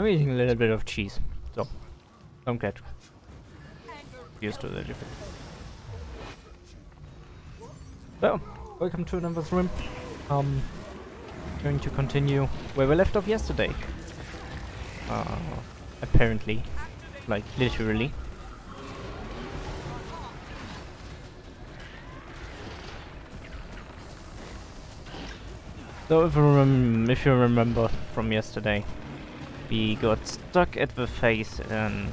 I'm eating a little bit of cheese, so don't get used to the effect. So, welcome to another stream. Um, going to continue where we left off yesterday. Uh, apparently, like literally. So if you, if you remember from yesterday, we got stuck at the face and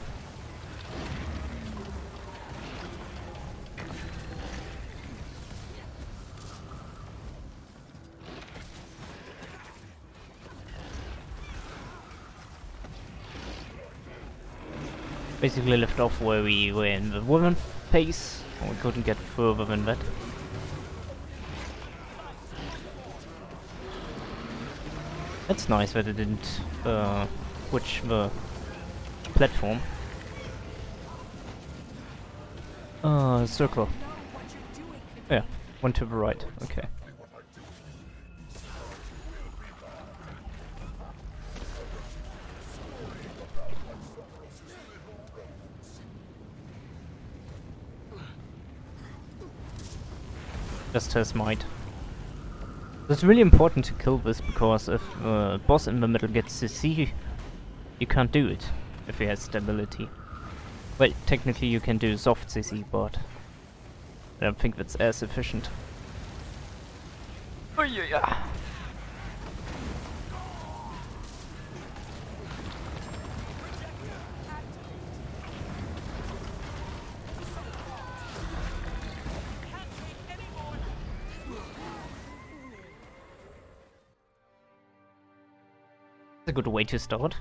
basically left off where we were in the woman phase and we couldn't get further than that. That's nice that it didn't uh, switch the platform. Uh, circle. Yeah, one to the right, okay. Just his might. It's really important to kill this because if the boss in the middle gets CC, you can't do it if you have stability. Well, technically you can do soft CC, but I don't think that's as efficient. Oh yeah, yeah. a good way to start.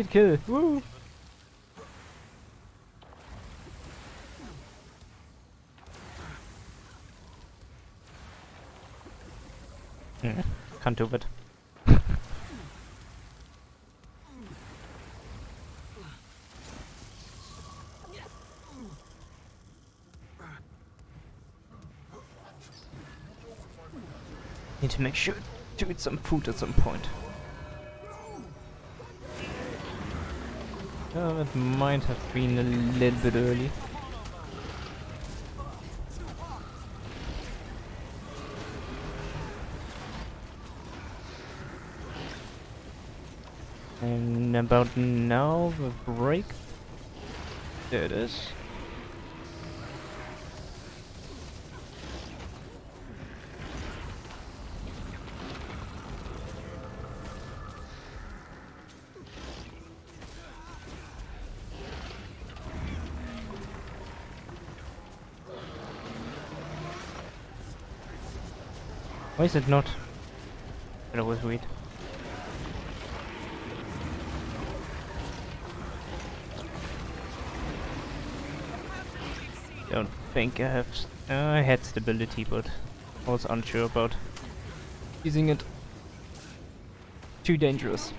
Good kill. Woo! Yeah, can't do it. Need to make sure to eat some food at some point. Oh, it might have been a little bit early. And about now, the break. There it is. Why is it not? That was weird. Don't think I have... Uh, I had stability, but I was unsure about using it. Too dangerous.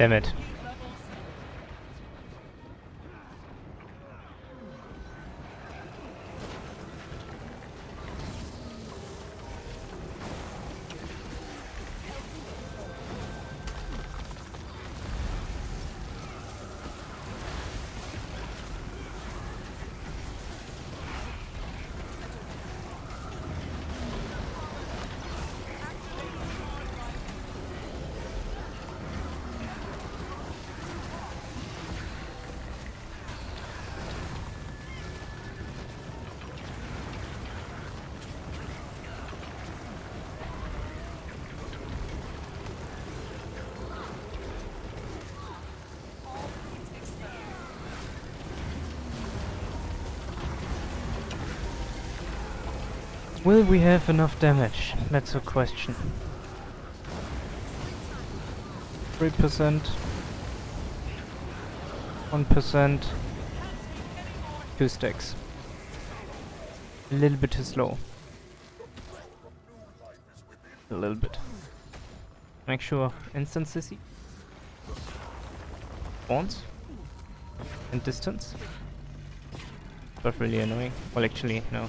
Damn it. We have enough damage? That's a question. 3%. 1%. Two stacks. A little bit too slow. A little bit. Make sure instant CC. Spawns. And distance. But really annoying. Well actually, no.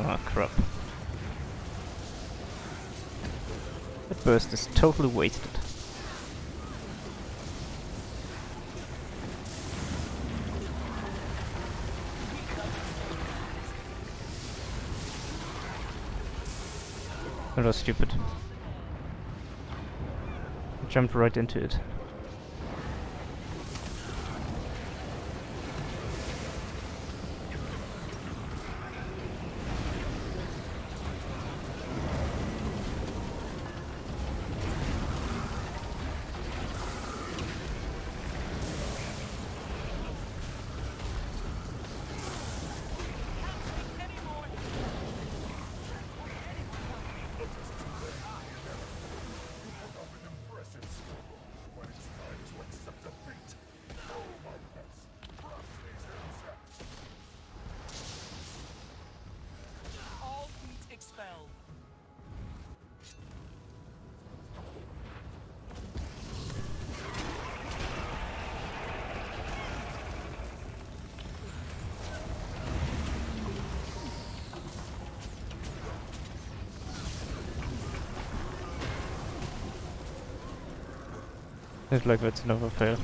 Oh crap. That burst is totally wasted. That was stupid. Jumped right into it. Like that's another fail.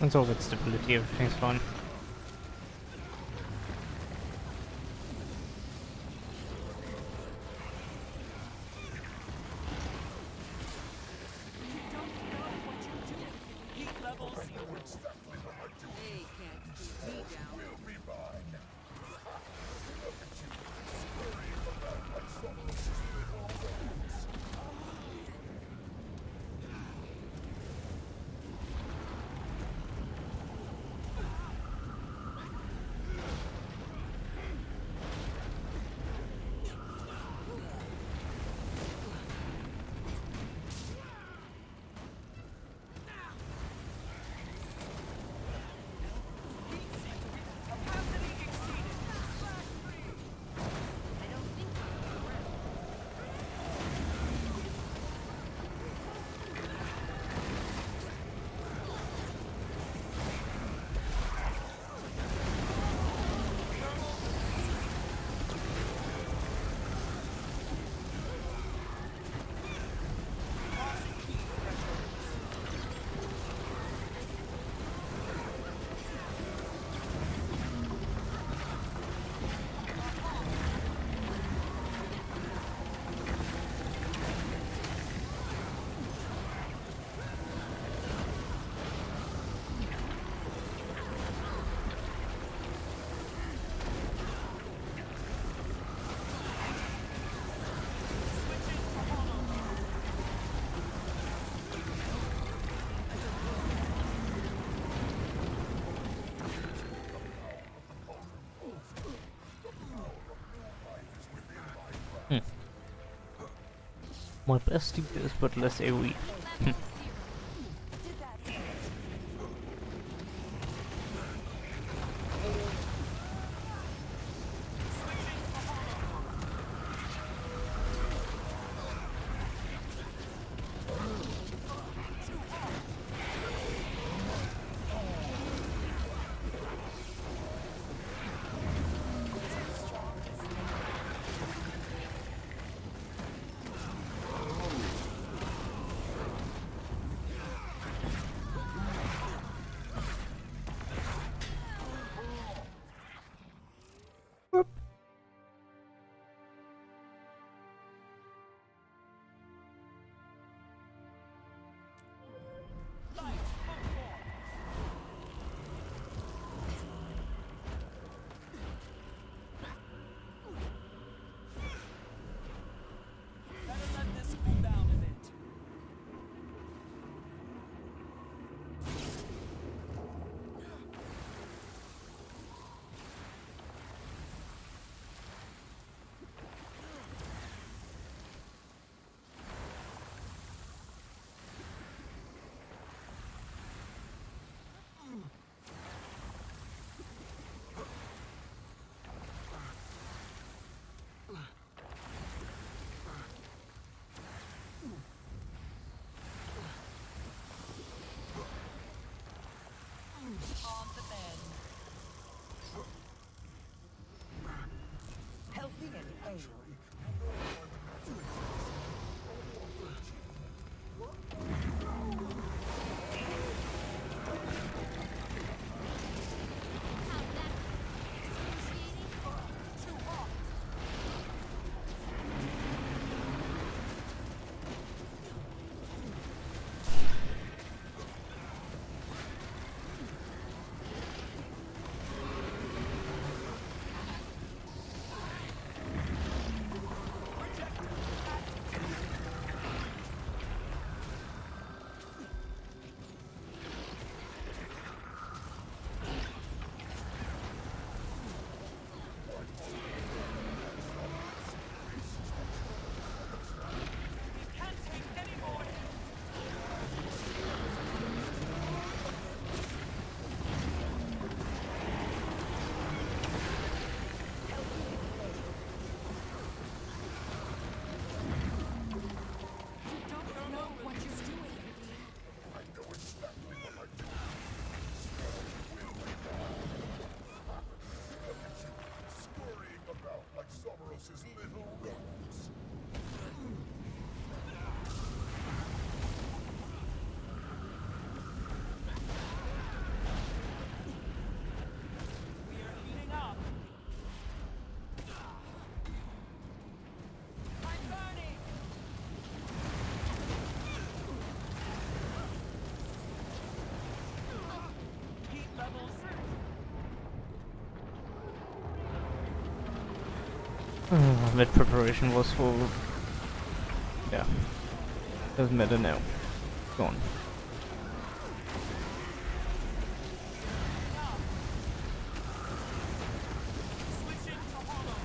All good stability, everything's fine. My best DPS but less AoE. Mm, that preparation was for... Yeah. Doesn't matter now. Gone. Hollow.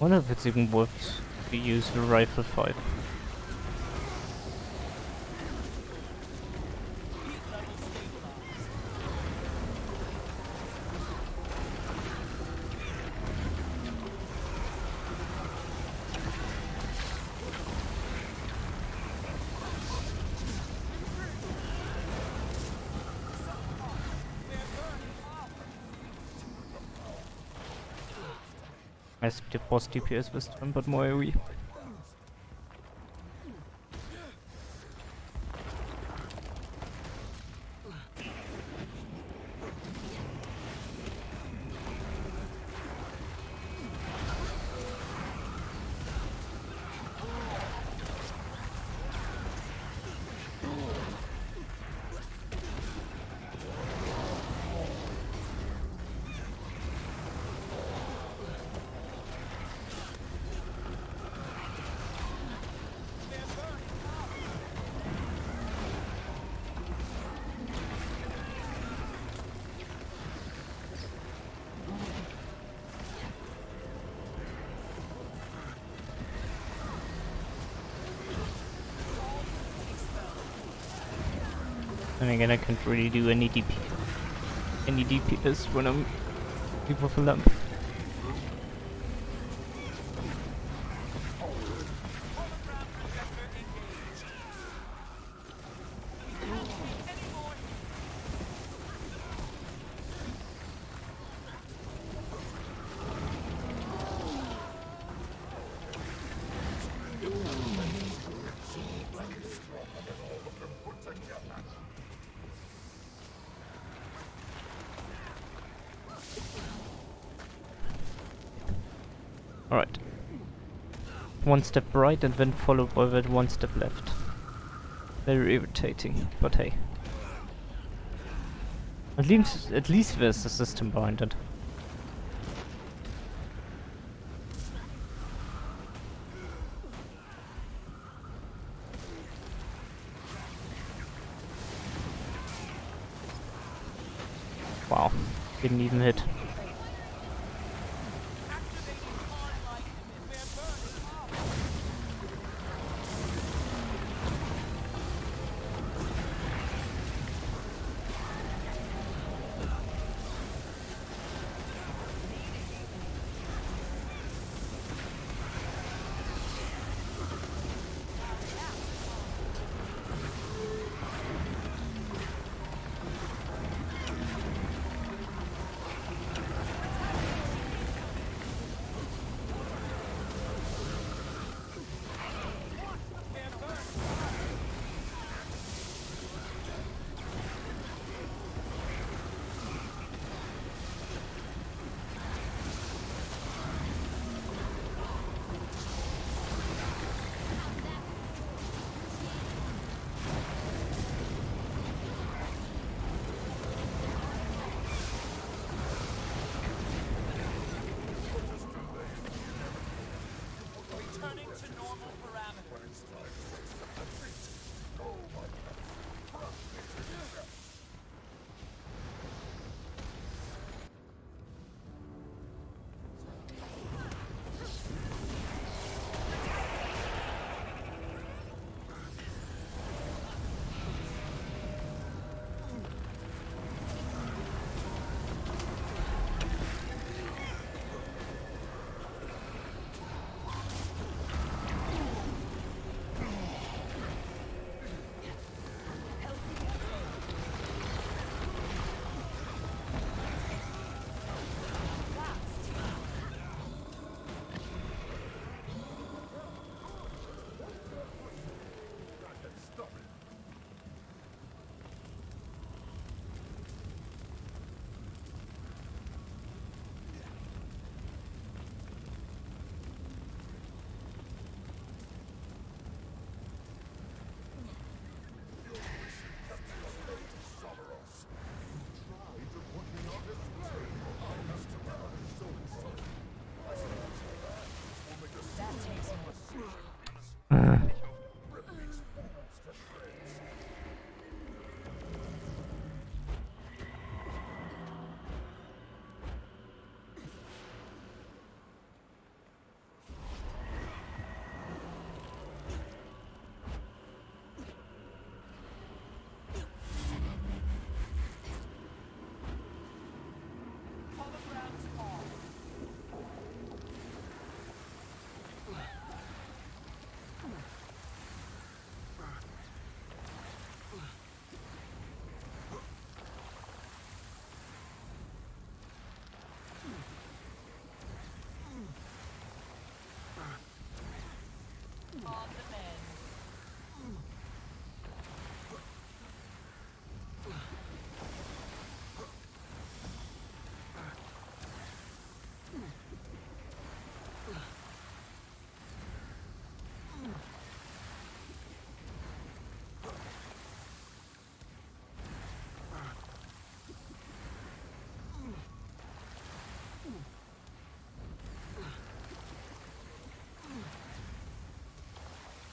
Wonder if it's even use the rifle fight. Boss DPS time, but more AoE. And again, I can't really do any DP, any DPS when I'm people for lamp. One step right and then followed by that one step left. Very irritating, but hey. At least, at least there's a system behind it. Wow, didn't even hit.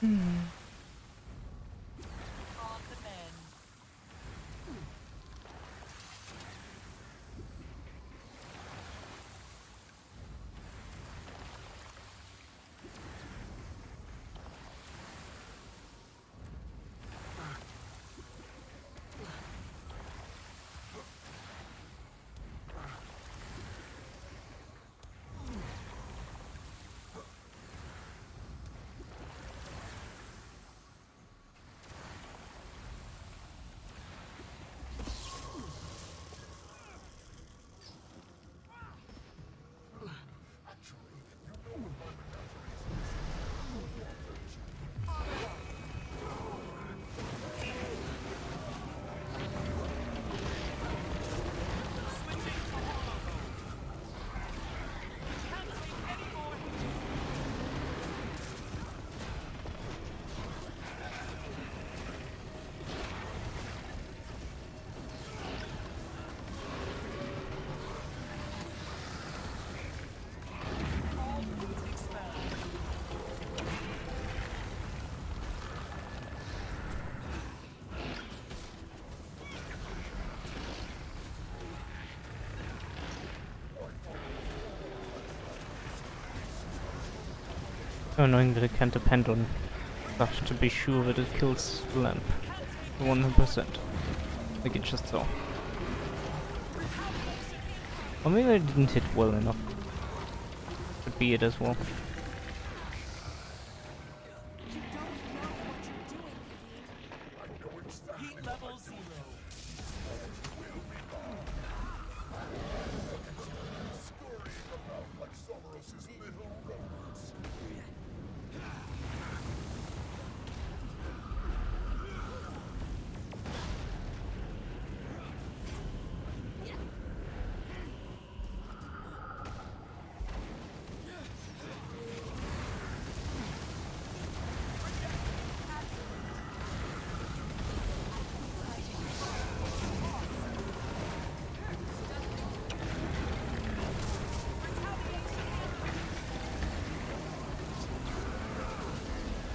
On Oh, so annoying that it can't depend on stuff to be sure that it kills the lamp. 100%. Like it just saw. Or maybe I didn't hit well enough. Could be it as well.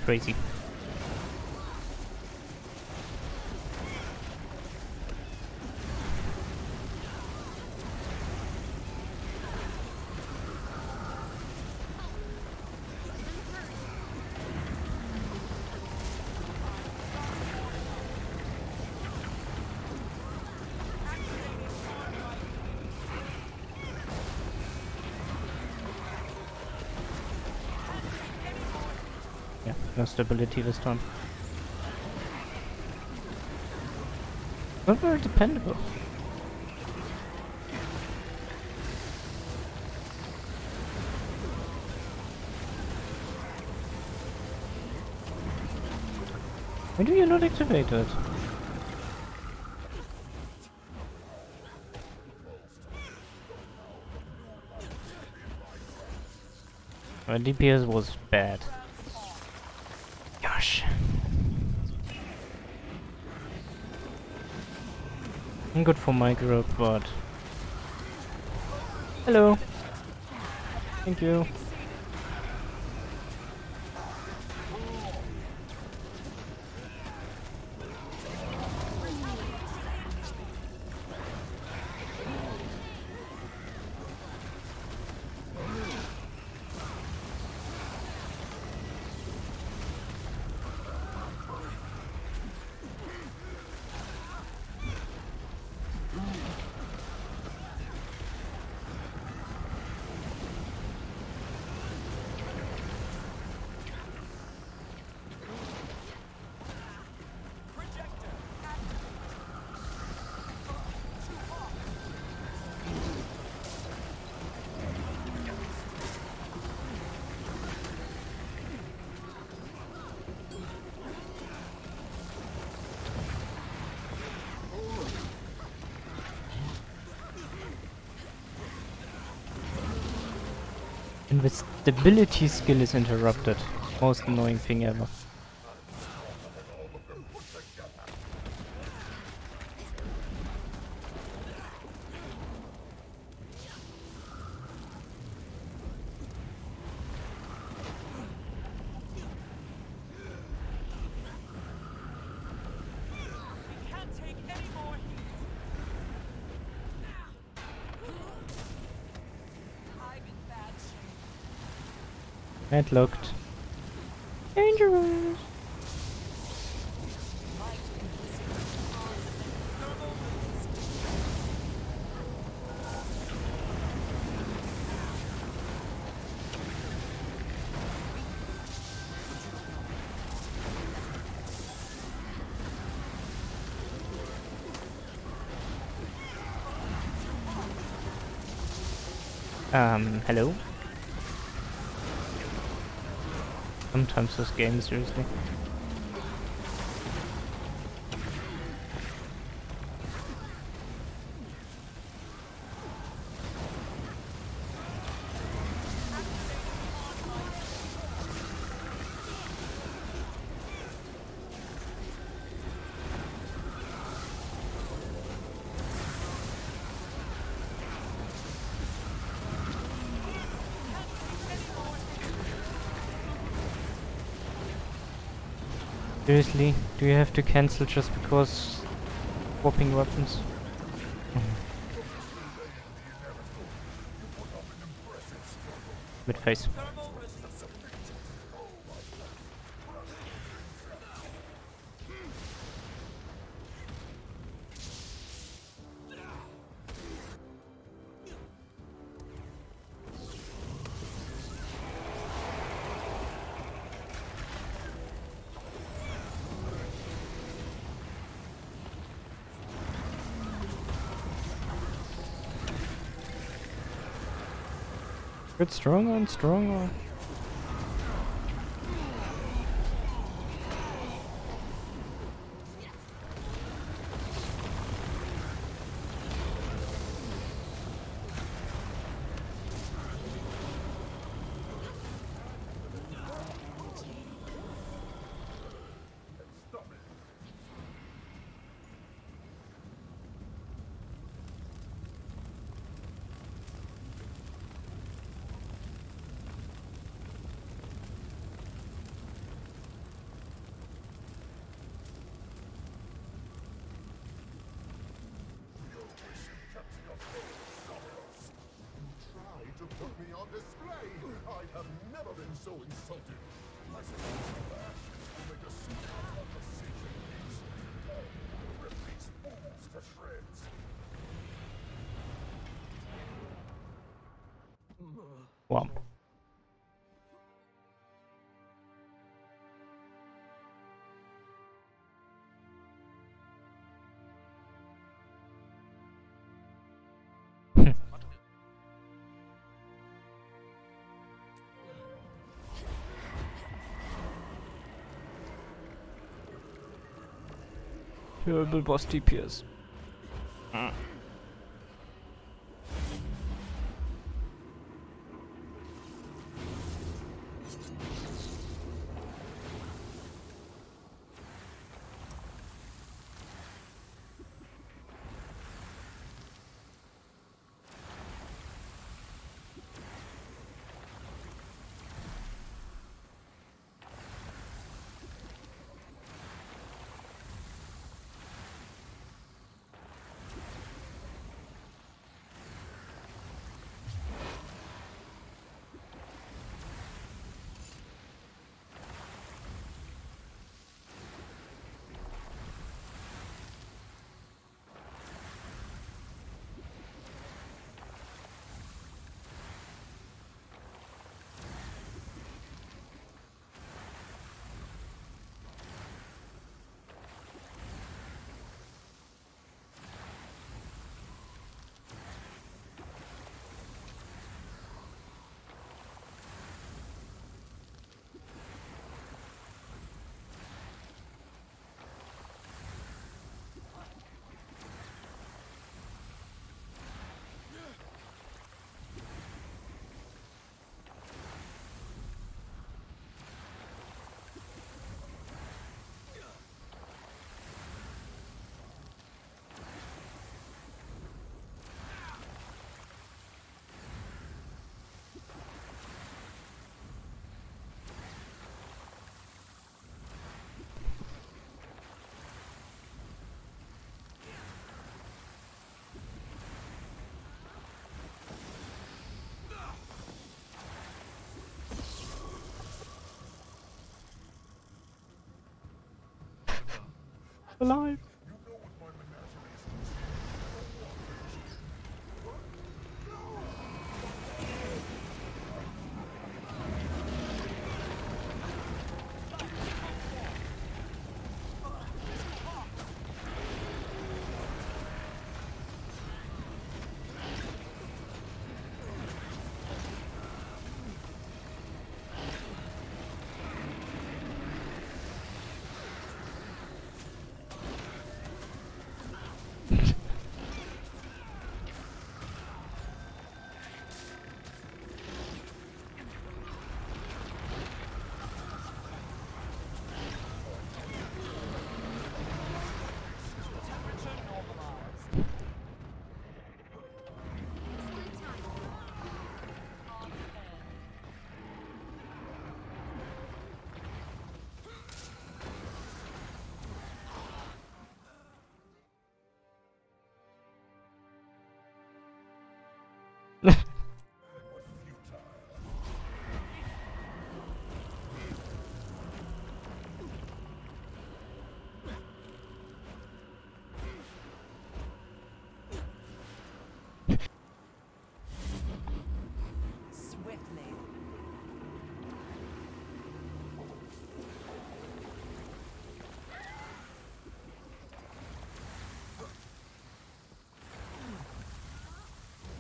Crazy. Stability this time. Not very dependable. Why do you not activate it? My DPS was bad. Gosh. I'm good for my group, but... Hello! Thank you. And the stability skill is interrupted. Most annoying thing ever. Headlocked. Dangerous. Um, hello? Sometimes this game, seriously. Seriously, do you have to cancel just because swapping weapons? Mid face. Get strong and strong tried Terrible boss DPS. Alive.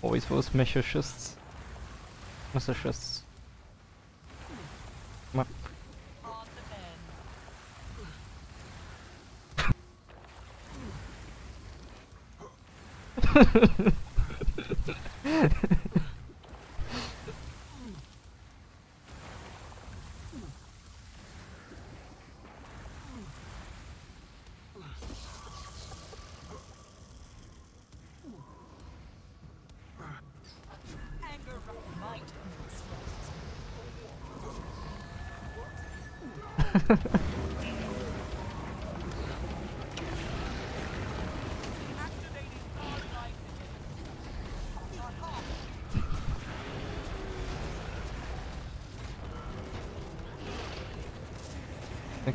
always was Massachusetts. Massachusetts. Map.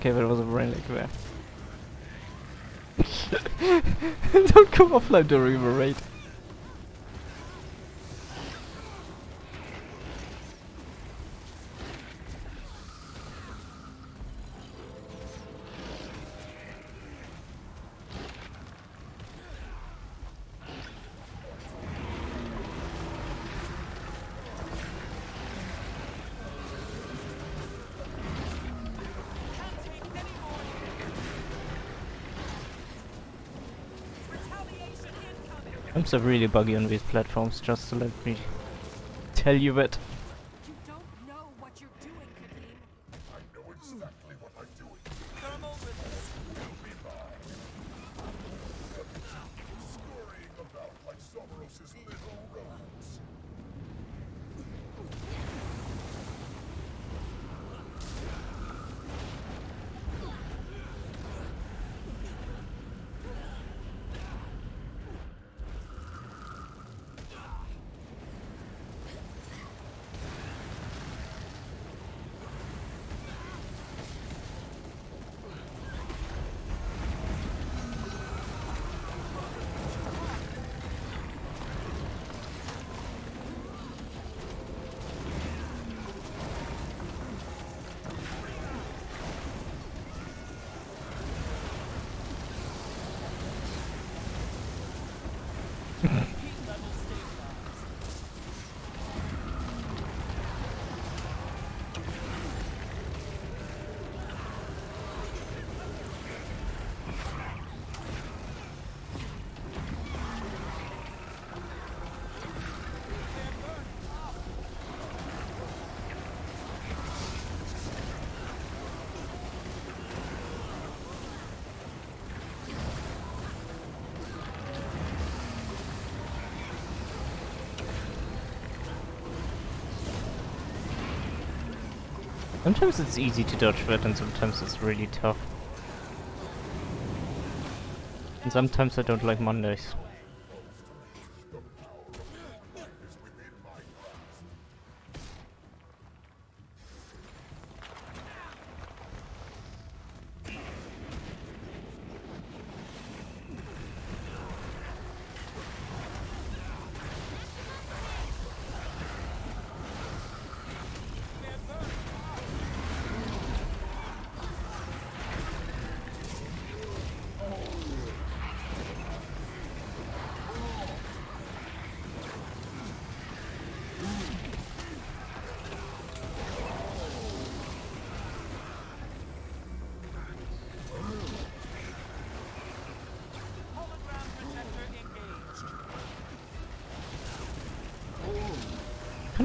Okay, there was a relic there. Don't come offline during the raid. Incoming. I'm really buggy on these platforms, just to let me tell you that. Sometimes it's easy to dodge that, and sometimes it's really tough. And sometimes I don't like Mondays.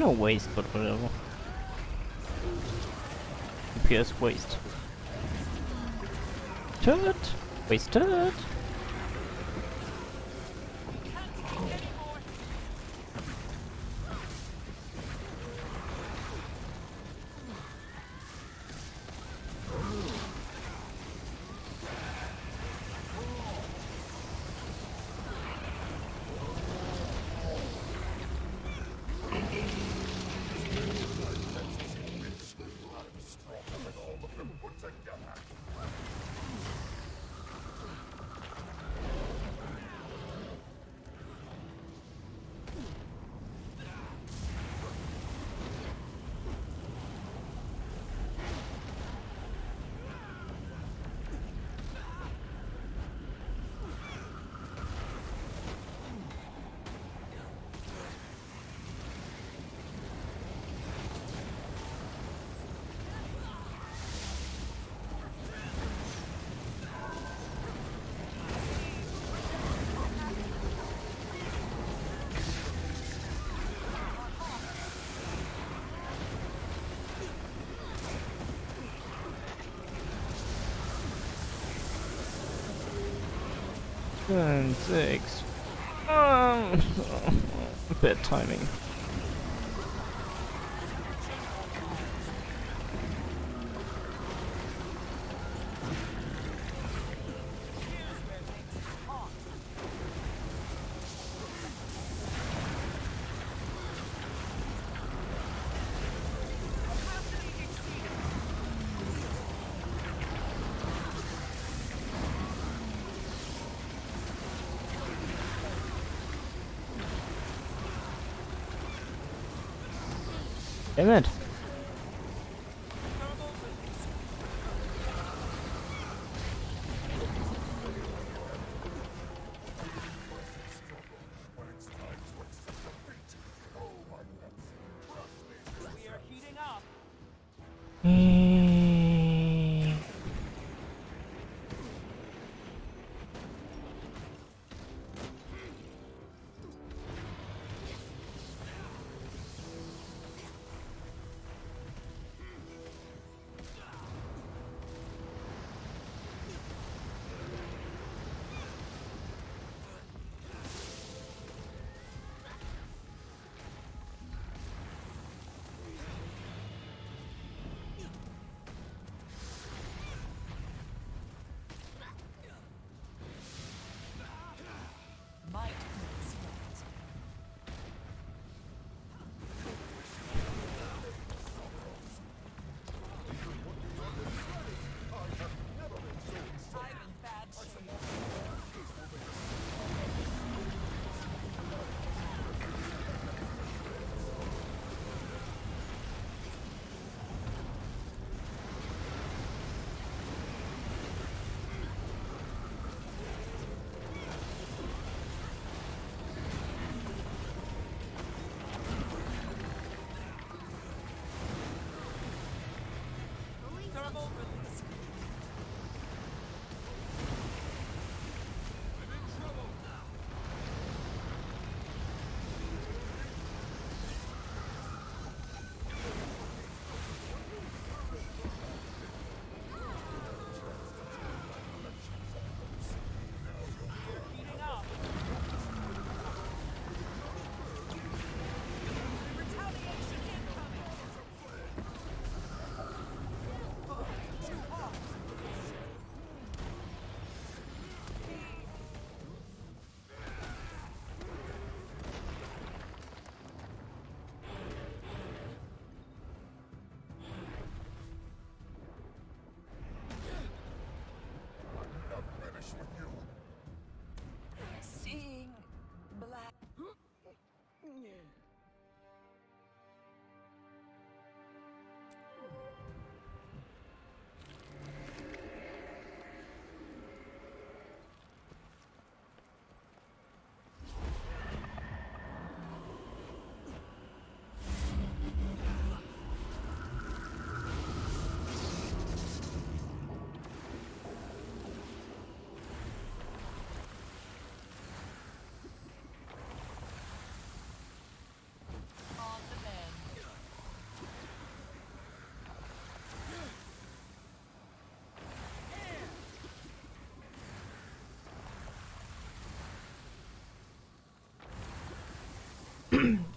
Of waste, but whatever. DPS waste. Turret! Wasted! And six. Um, bad timing. Damn Mend.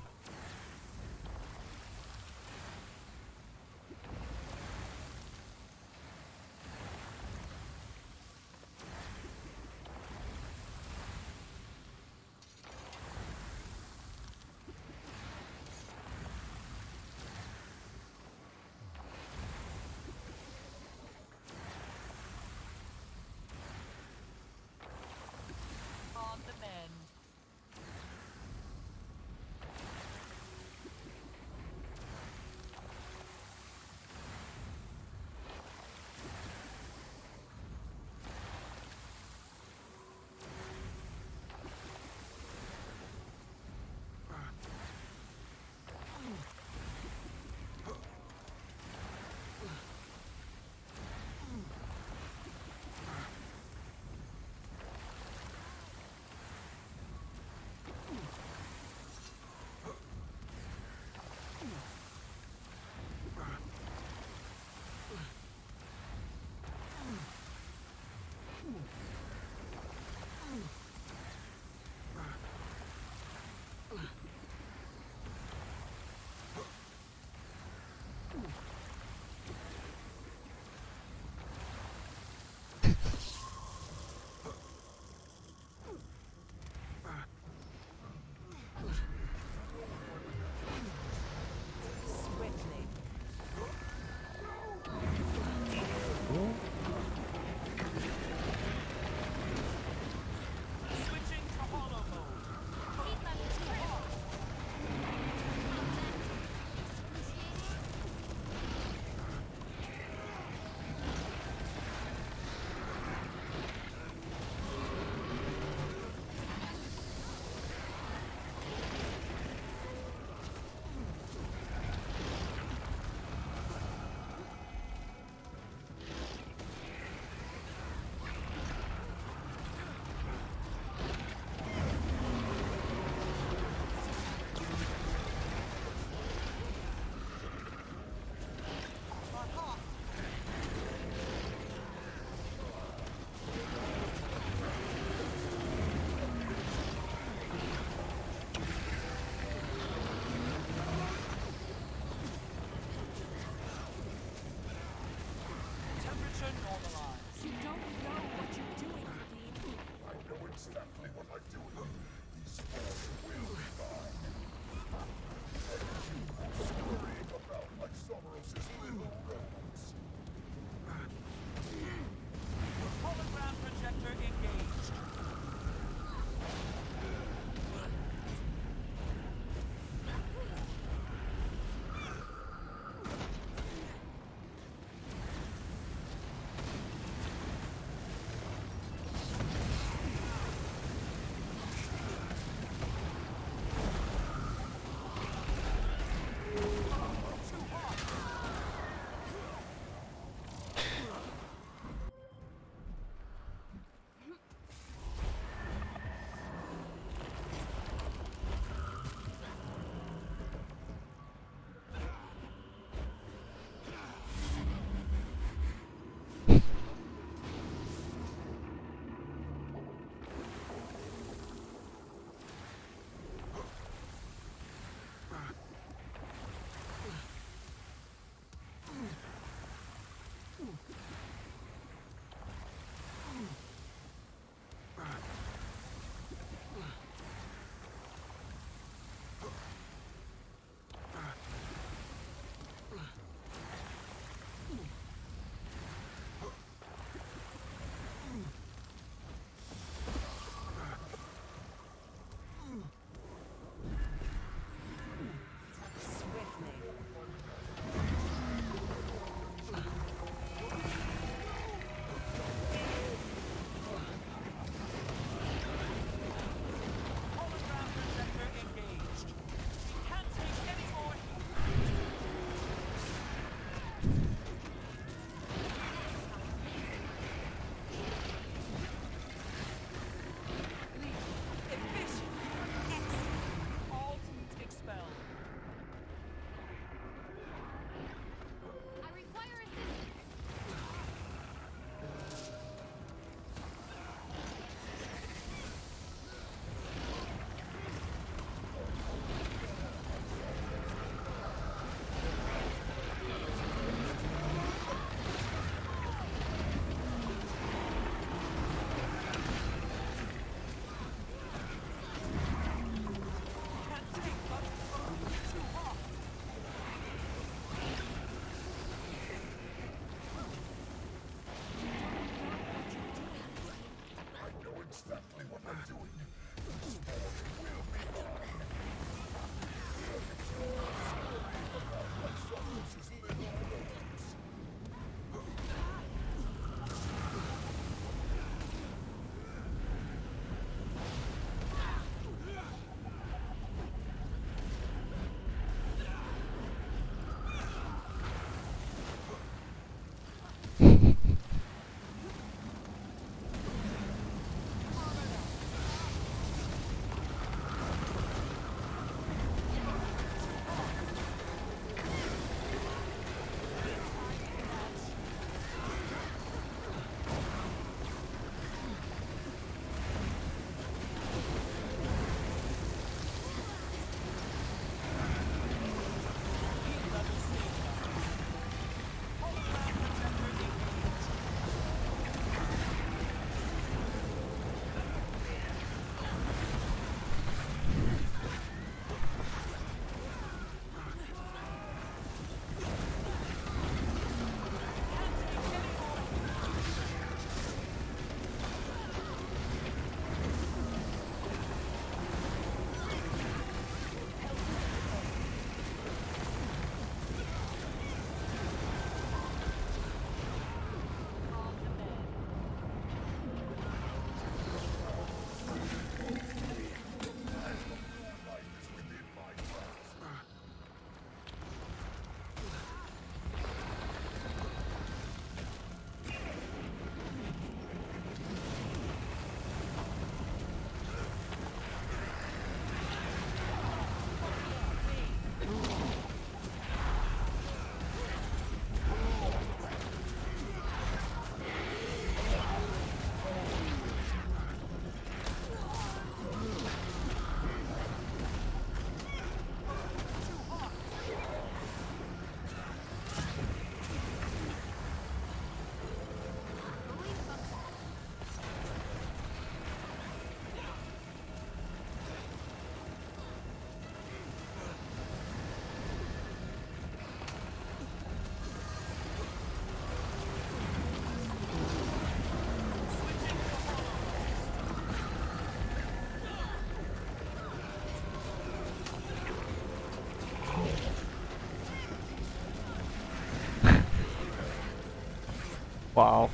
Wow.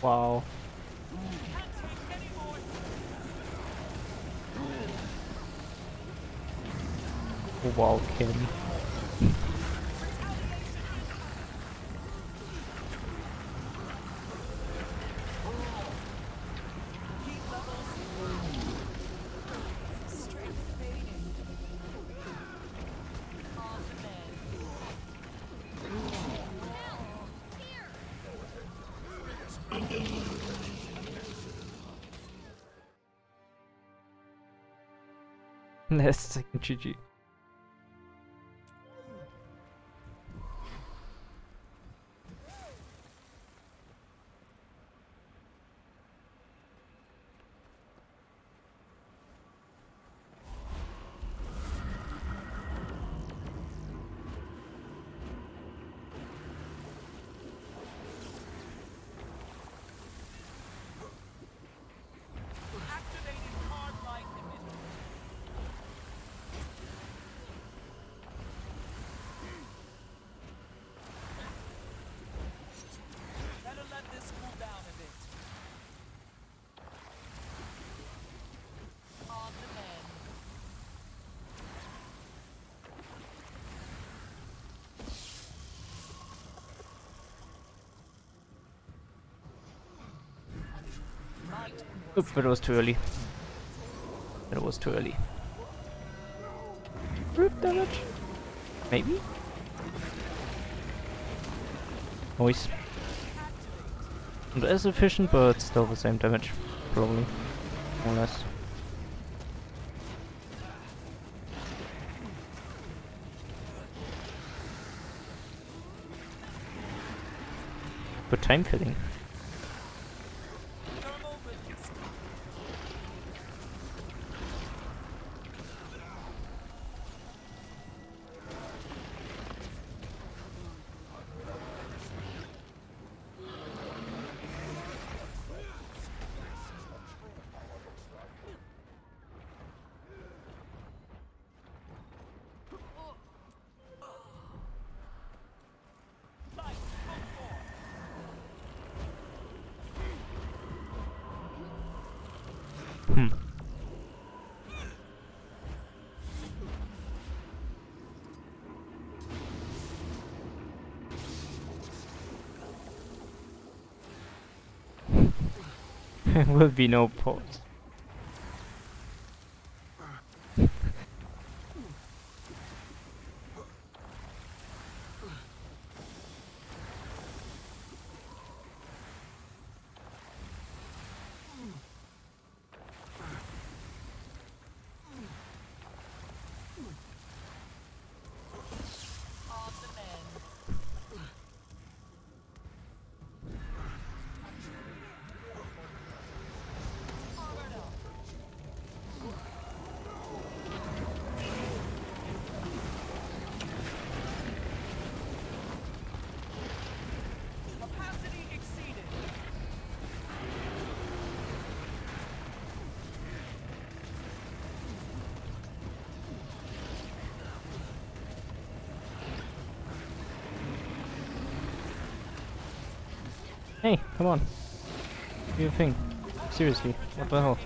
Wow. Last second GG. Oops, but it was too early. It was too early. Root damage? Maybe? Noise. Not as efficient, but still the same damage. Probably. More or less. Good time killing. Will be no pause. Come on. Do your thing. Seriously, what the hell?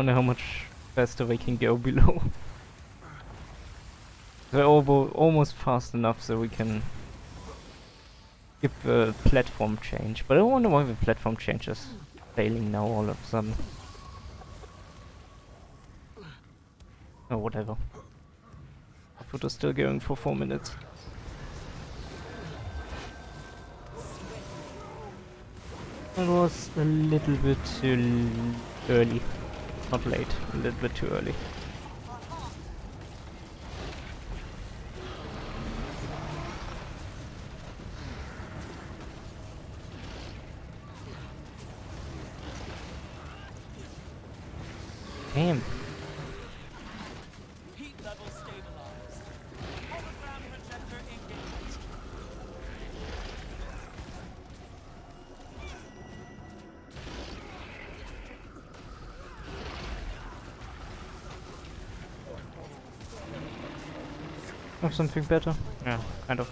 Wonder how much faster we can go below. They're almost fast enough so we can skip the platform change. But I wonder why the platform change is failing now all of a sudden. Oh, whatever. I thought was still going for four minutes. It was a little bit too early. Not late, a little bit too early. Something better? Yeah, kind of.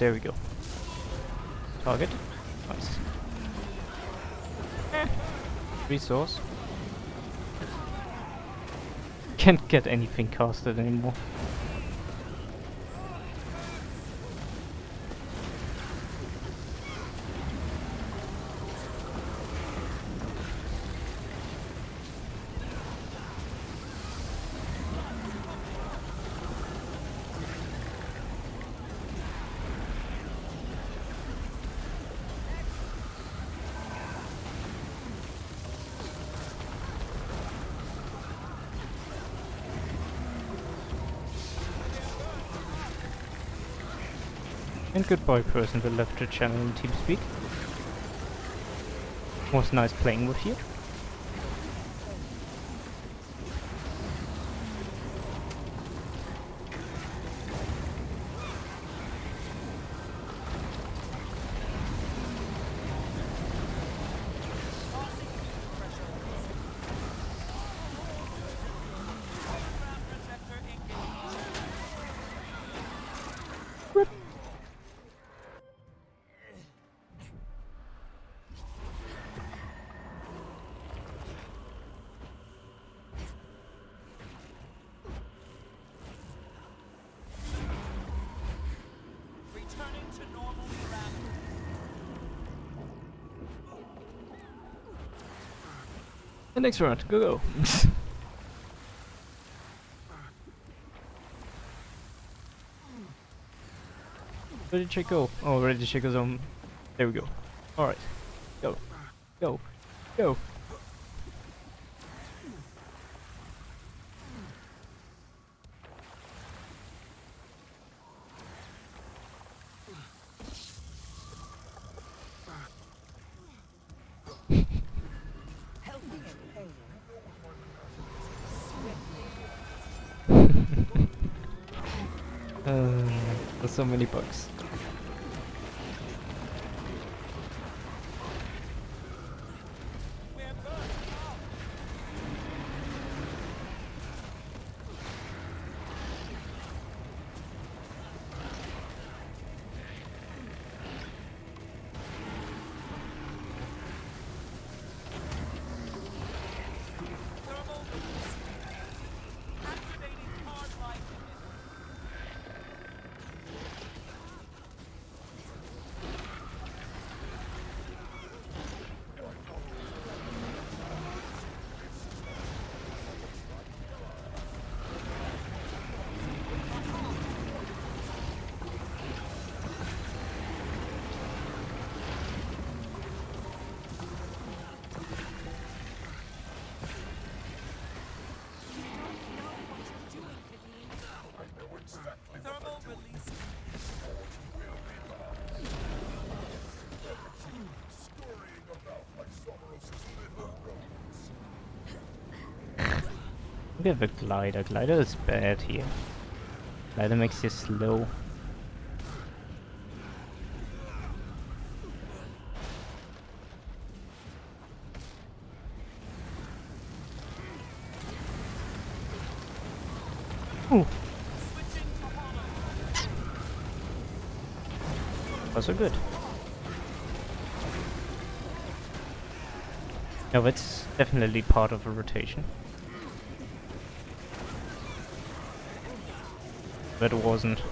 There we go. Target. Nice. Eh. Resource. Can't get anything casted anymore. Goodbye person that left the channel in TeamSpeak. Was nice playing with you. The next round, go go. Where did she go? Oh, where did she go? Um, there we go. Alright. Go. Go. Go. Look at the glider. Glider is bad here. Glider makes you slow. Ooh, hollow. also good. No, that's definitely part of a rotation. It wasn't.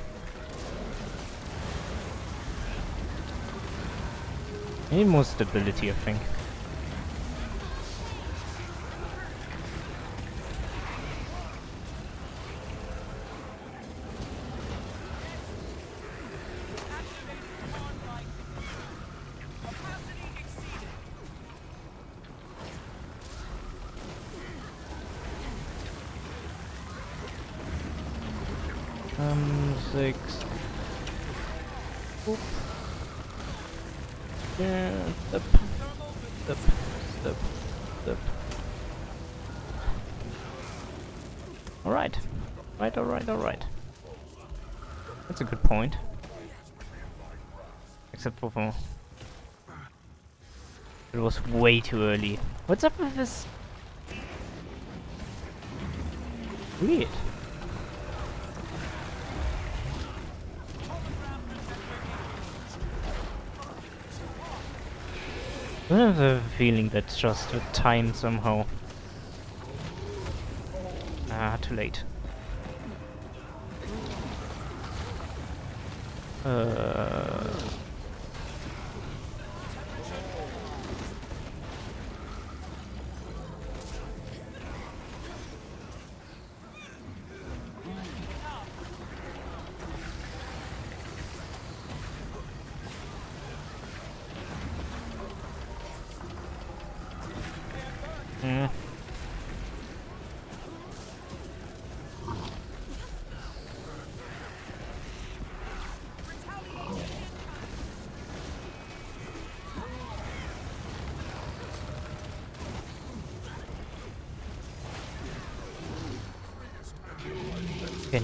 Need more stability, I think. Way too early. What's up with this? Weird. I have a feeling that's just with time somehow. Ah, too late. Uh,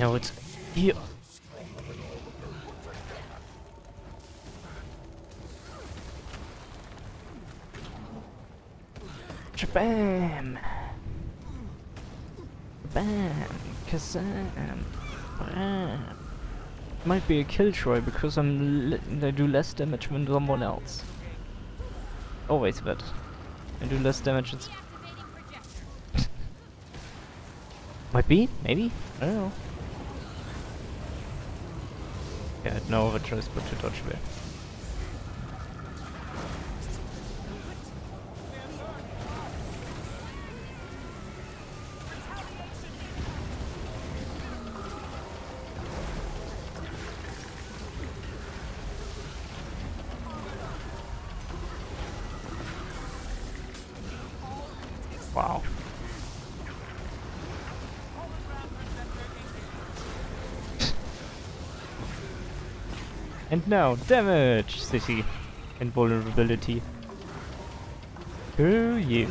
Okay, it's here. Bam! Bam! Kazam! Bam! Might be a kill Troy because I'm I do less damage than someone else. Oh, Always that. I do less damage. Might be, maybe. I don't know. Yeah, I had no other choice but to dodge And now, damage, city, and vulnerability. Screw you.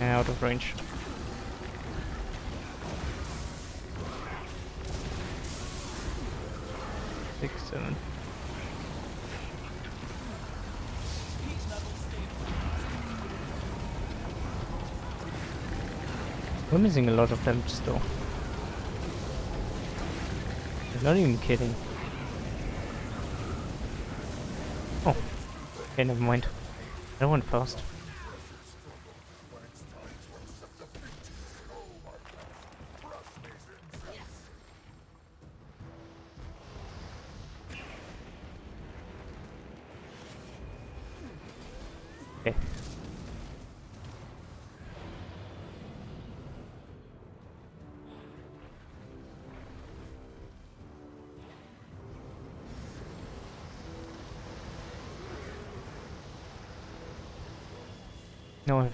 Out of range. We're missing a lot of damage still. I'm not even kidding. Oh. Okay, never mind. I went fast.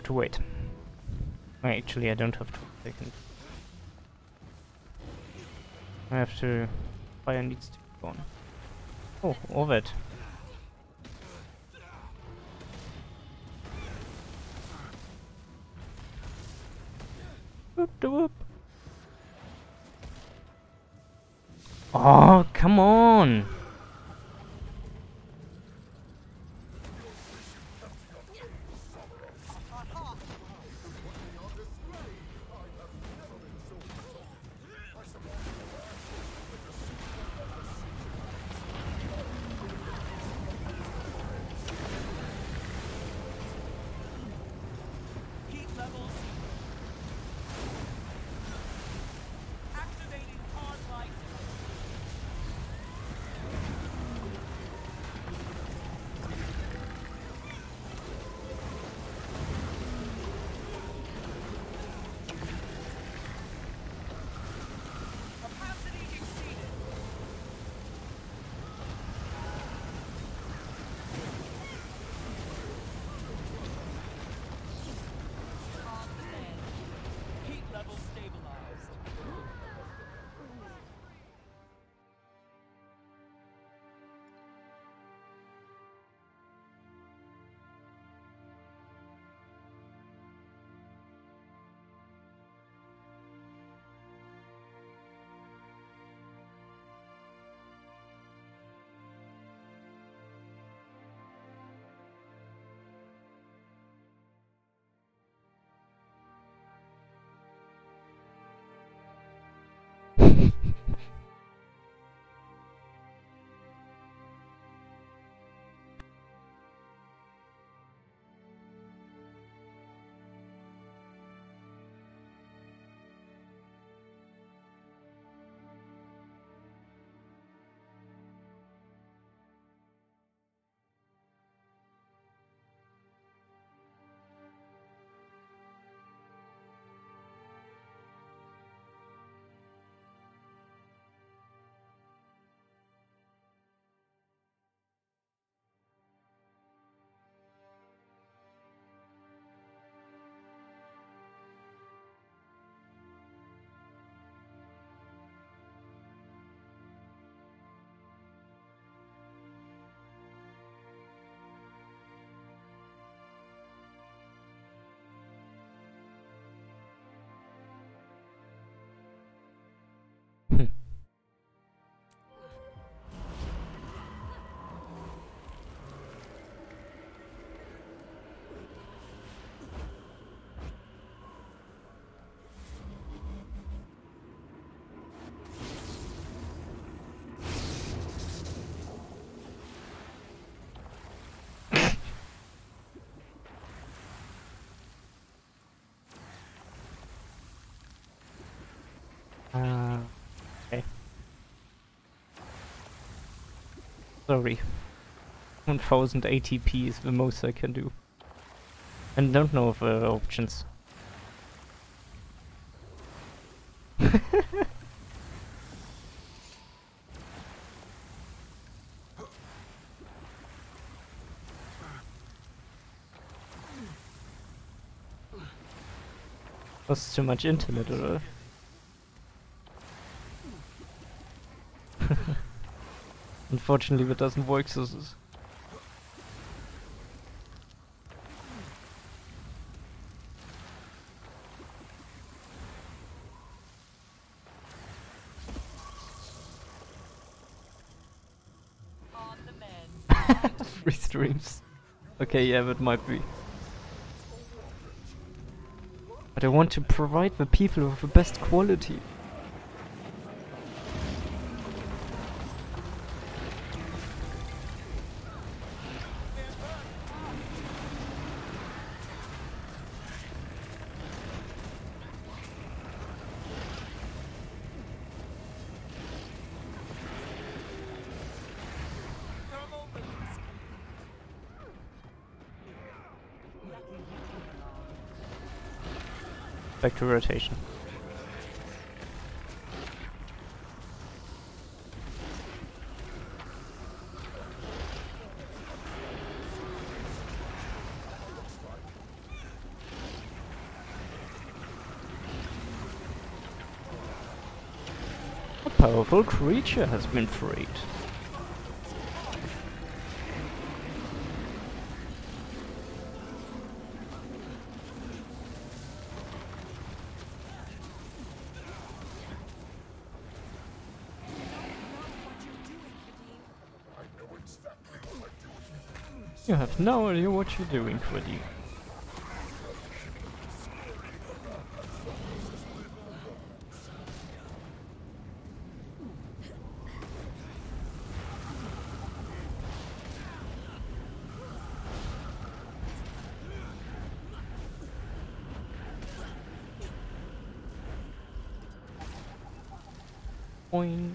To wait. Actually, I don't have to. I can. I have to. Fire needs to be gone. Oh, Ovid. Whoop Sorry. 1000 ATP is the most I can do. And don't know of uh, options. Costs too much internet, or? Unfortunately, that doesn't work. So, men. Three streams. Okay, yeah, that might be. But I want to provide the people with the best quality. Rotation. A powerful creature has been freed. No idea what you're doing, Quiddy. Boing.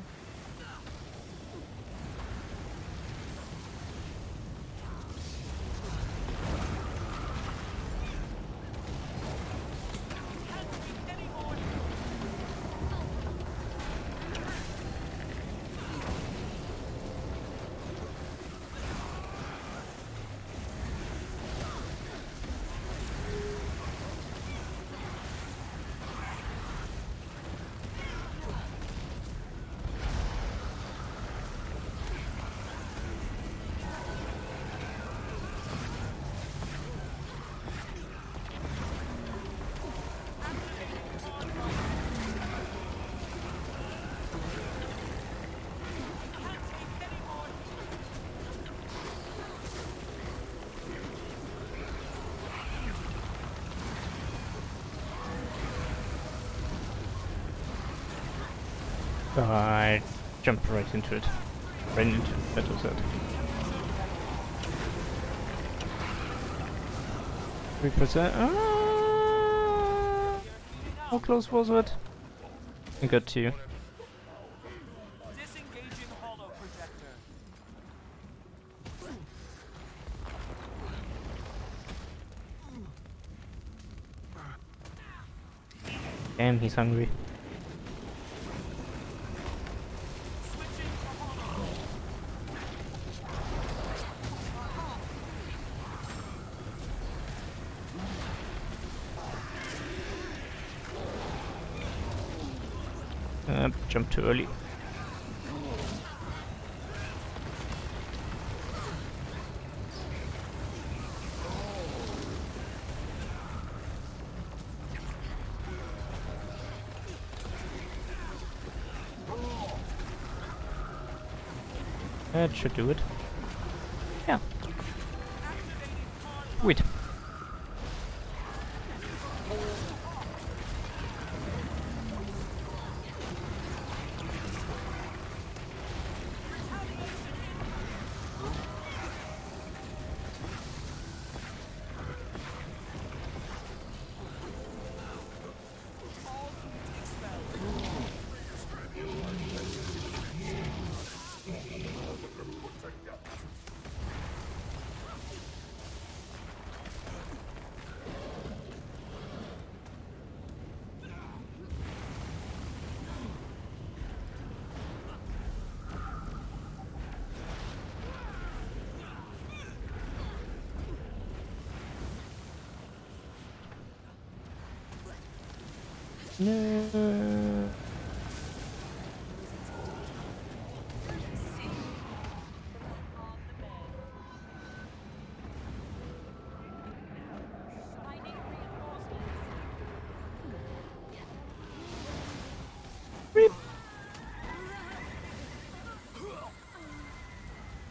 I jumped right into it. Ran into it, that was it. Ah! How close was it? I got hollow projector. Damn, he's hungry. Too early. That should do it. No.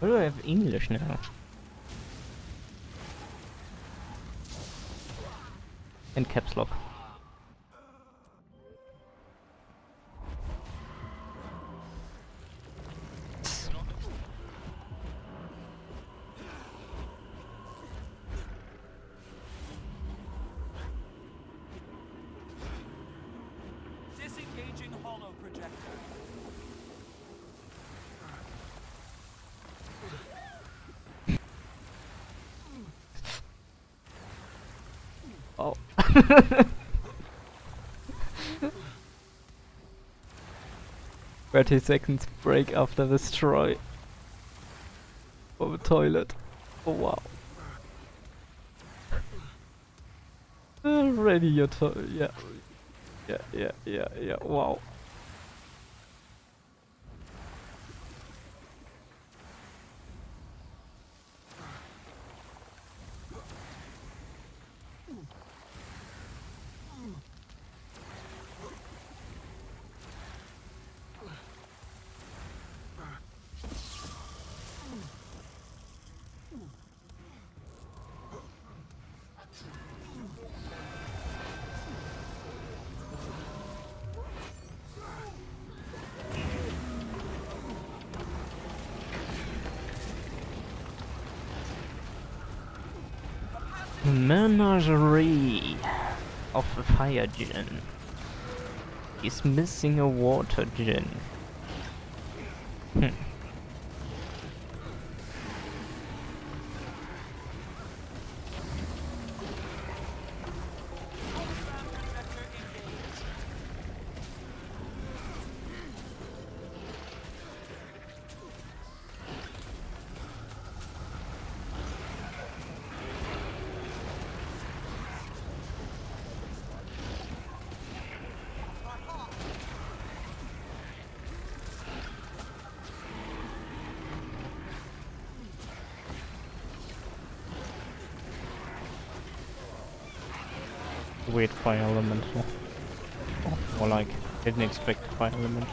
Why do I have English now? And caps lock. Thirty seconds break after destroy of a toilet. Oh wow. Ready your to yeah. Yeah, yeah, yeah, yeah, wow. Menagerie of a fire gin. He's missing a water gin. Hmm. Hologram projector engaged. Weird fire elemental. Or like, expect fire element.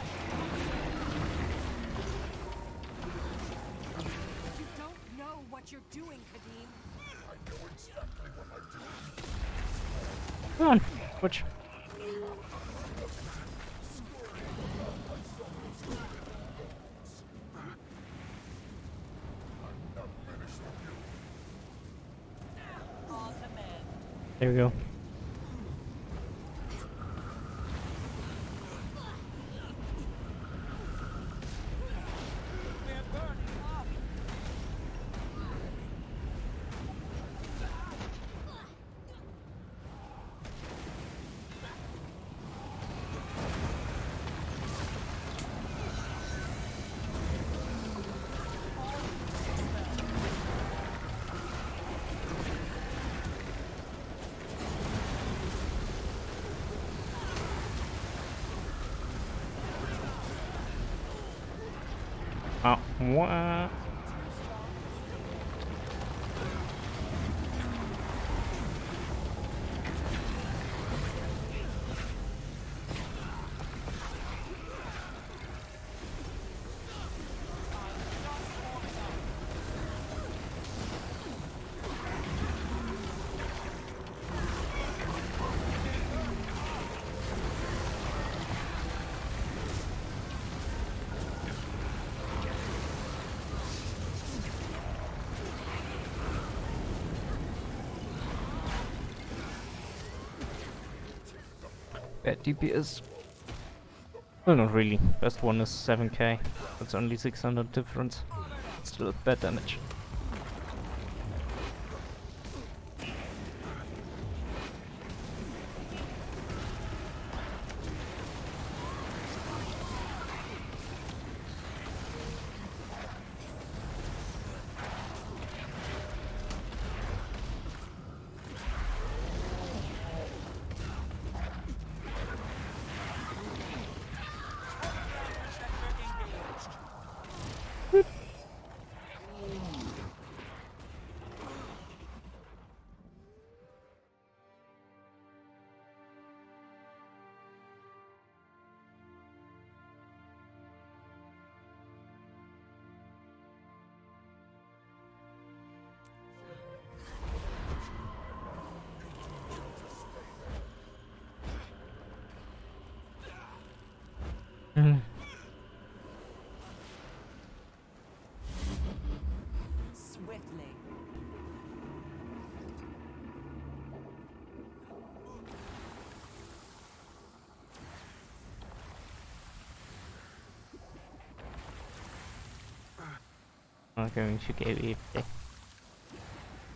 Oh, what? DPS. Well, not really. Best one is 7k. That's only 600 difference. Still bad damage. Going growing Shigeri it.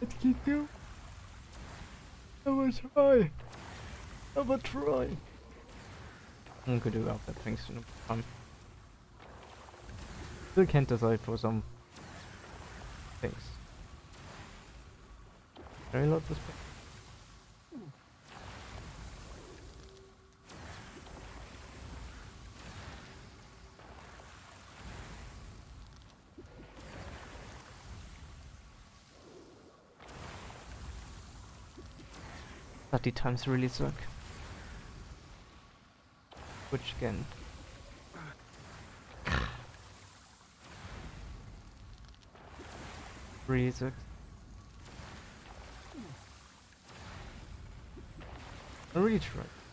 Let's keep going. I will try. I will try. I'm gonna do that things in the um, Still can't decide for some things. I love this respect. 40 times really suck. Which again Really sucks. I really tried.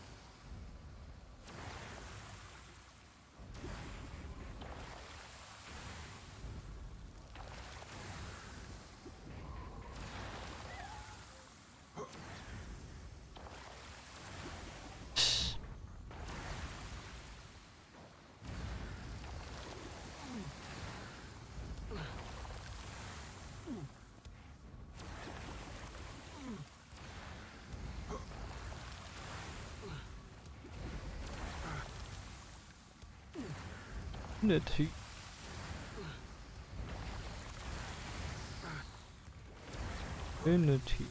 it. He in it. He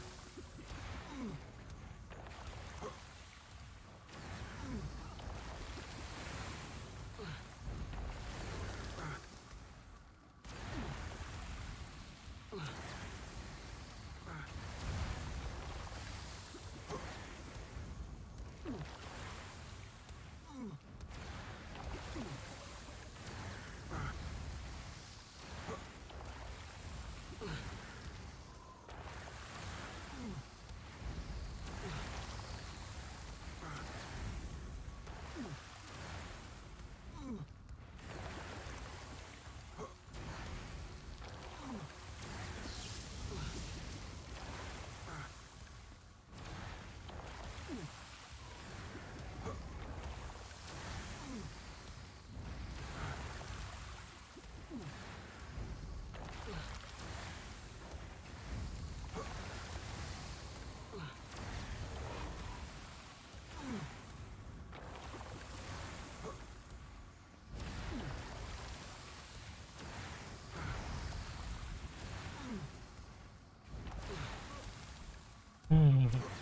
Hmm.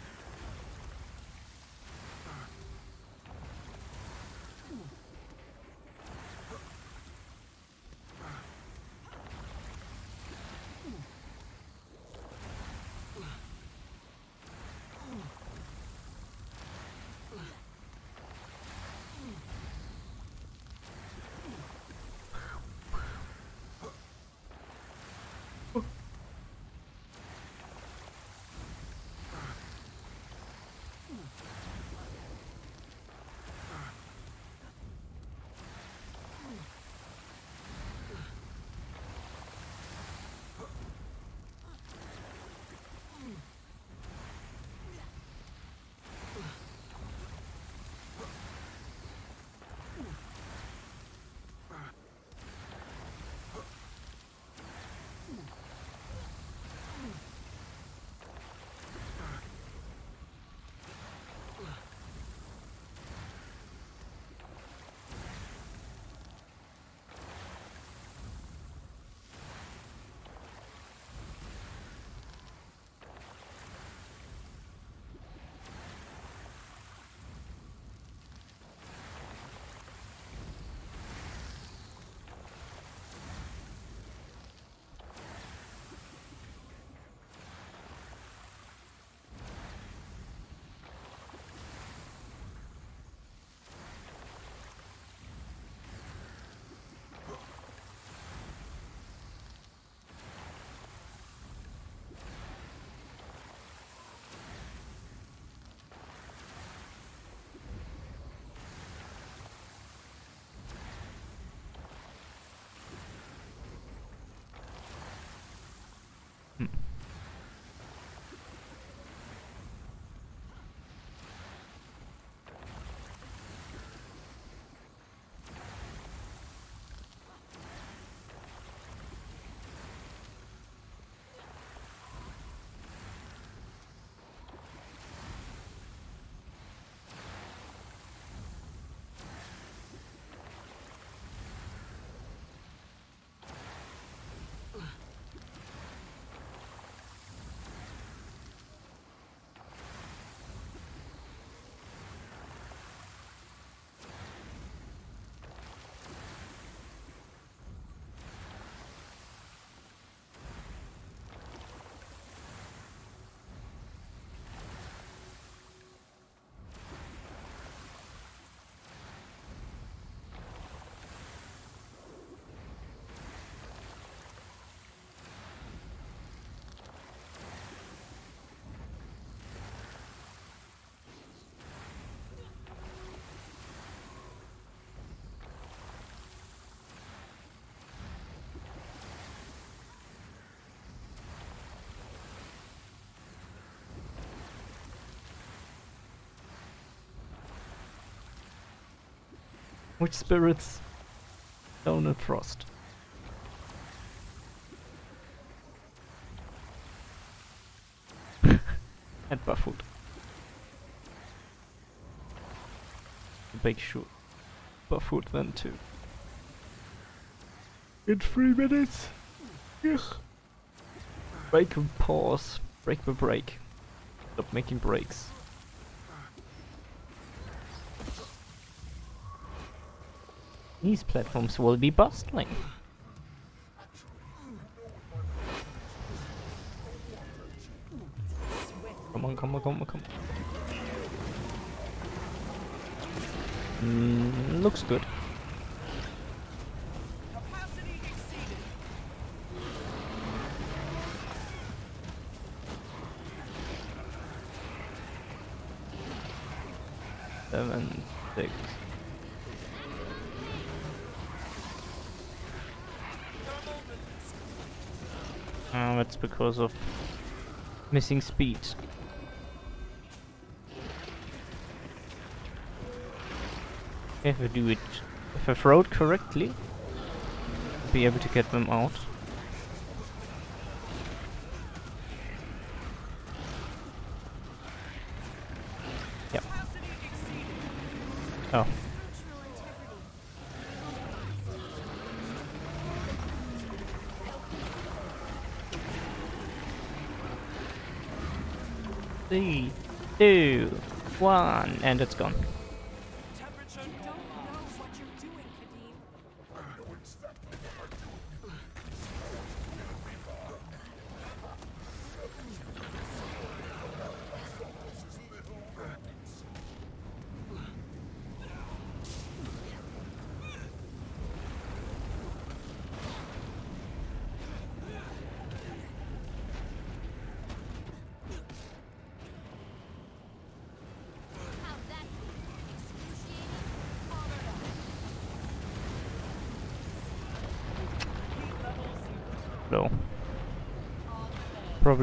Which spirits? And frost. and Baffled. Make sure. Baffled then too. In three minutes. Ugh. Break and pause. Break the break. Stop making breaks. These platforms will be bustling. Come on, come on, come on, come on. Mm, looks good. Because of missing speed. If I do it, if I throw it correctly, I'll be able to get them out. Yep. Oh, Structural integrity. three, two, one, and it's gone.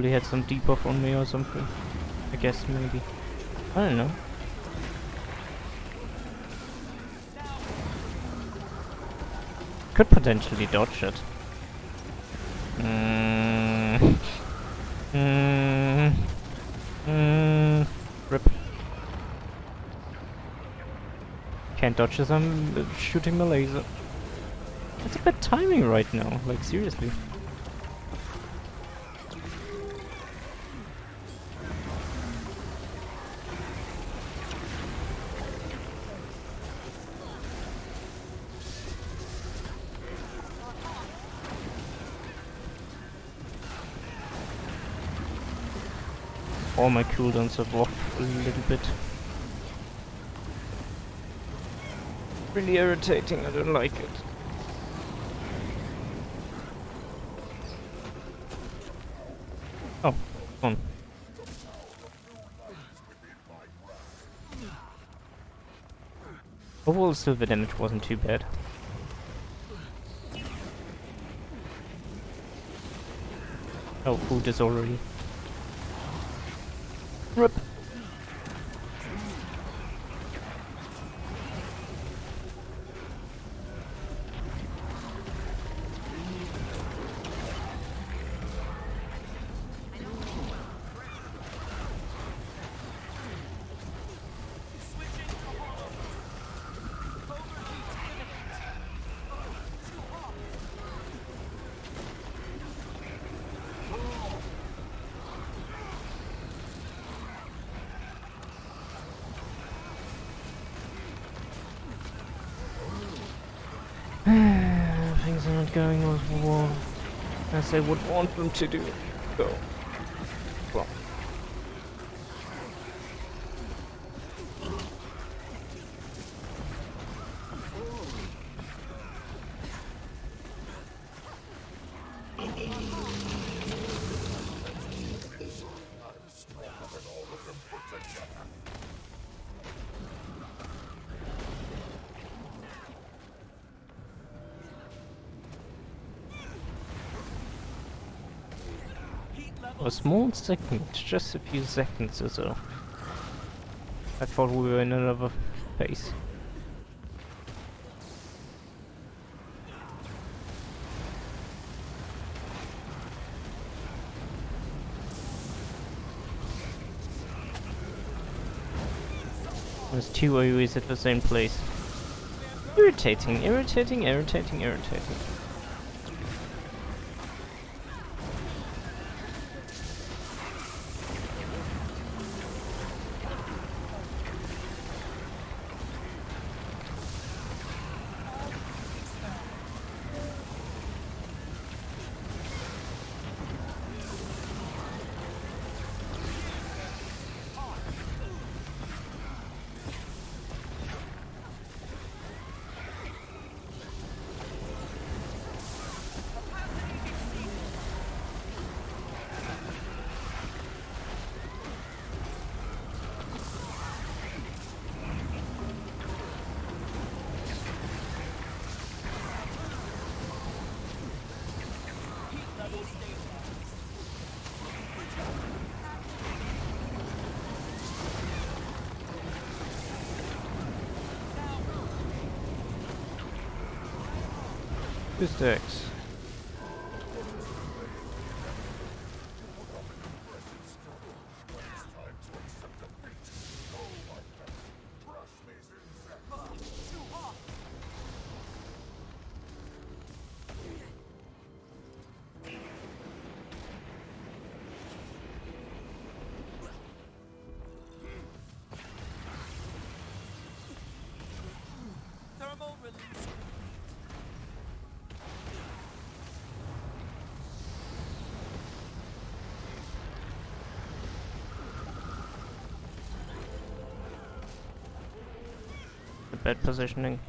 Probably had some debuff on me or something. I guess maybe. I don't know. Could potentially dodge it. Mm. Mm. Mm. Rip. Can't dodge as I'm shooting the laser. It's a bad timing right now, like seriously. All my cooldowns have off a little bit. Really irritating, I don't like it. Oh, on. Overall, the damage wasn't too bad. Oh, food is already. Rip. As I would want them to do. Go. small second, just a few seconds or so. I thought we were in another phase. There's two AoEs at the same place. Irritating, irritating, irritating, irritating. Two bad positioning.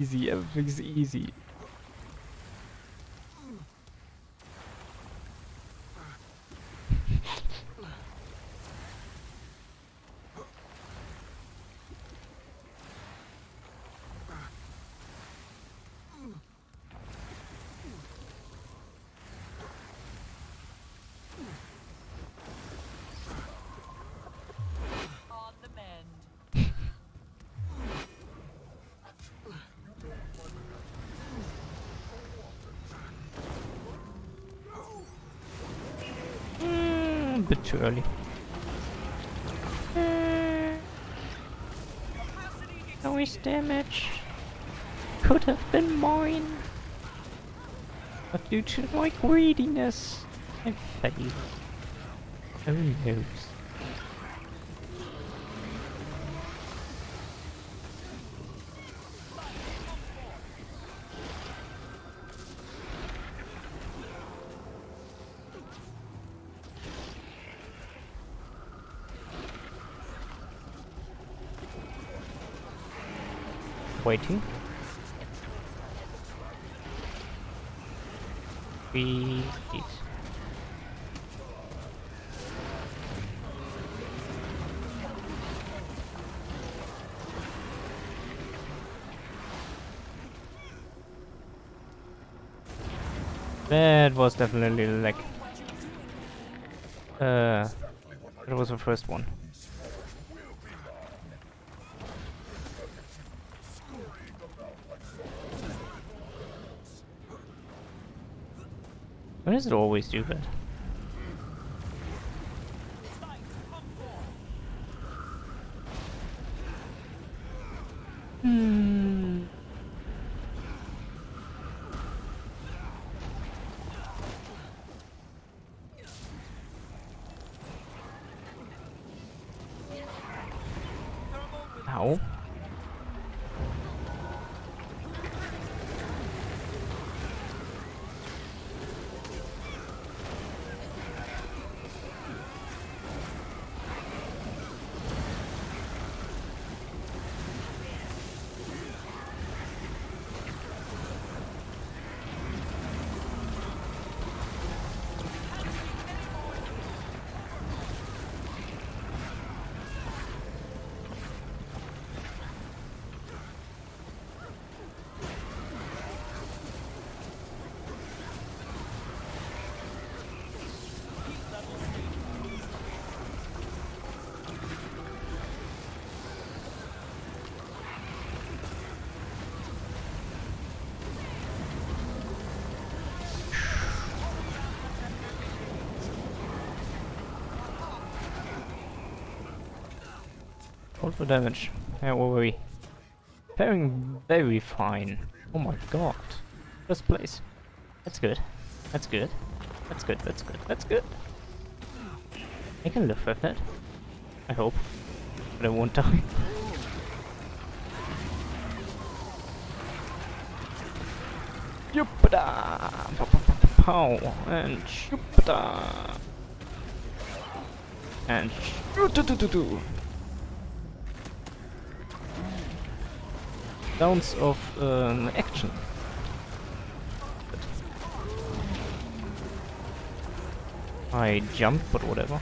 Easy, everything's easy. Bit too early. Noise damage could have been mine, but due to my greediness, I failed. Oh, Who knows? Waiting. Three, eight. That was definitely like. Uh, that was the first one. It always do that? Hmm. Ow. Damage. How were we? Faring very fine. Oh my god. First place. That's good. That's good. That's good, that's good, that's good. I can live with that. I hope. But I won't die. Yupada! Pow! And Yupada! And shoo Sounds of um, action. I jumped, but whatever.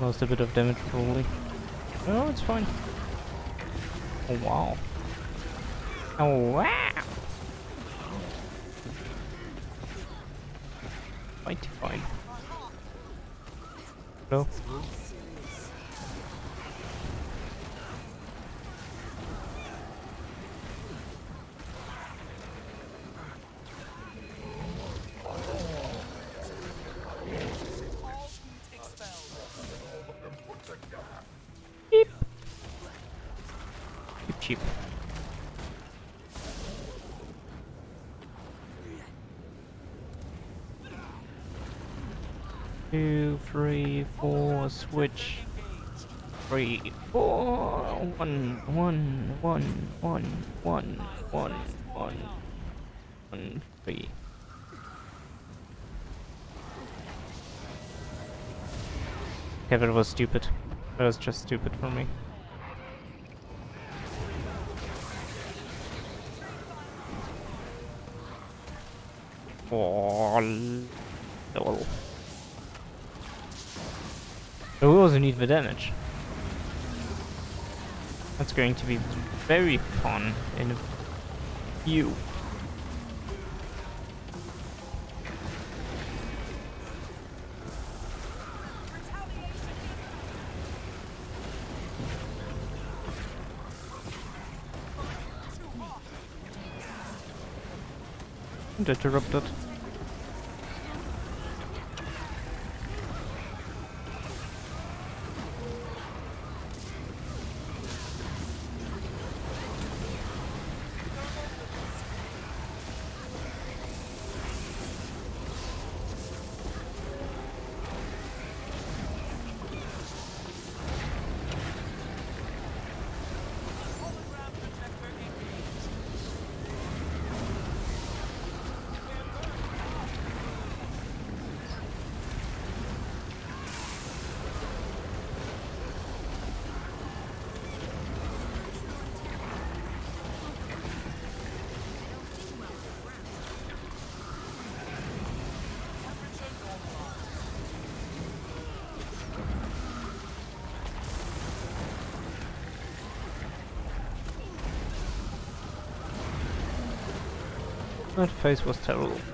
Lost a bit of damage probably. Oh, it's fine. Oh wow. Oh wow. Mighty fine. Hello? That was stupid. That was just stupid for me. Oh, lol. But we also need the damage. That's going to be very fun in a few. Interrupted. Face was terrible.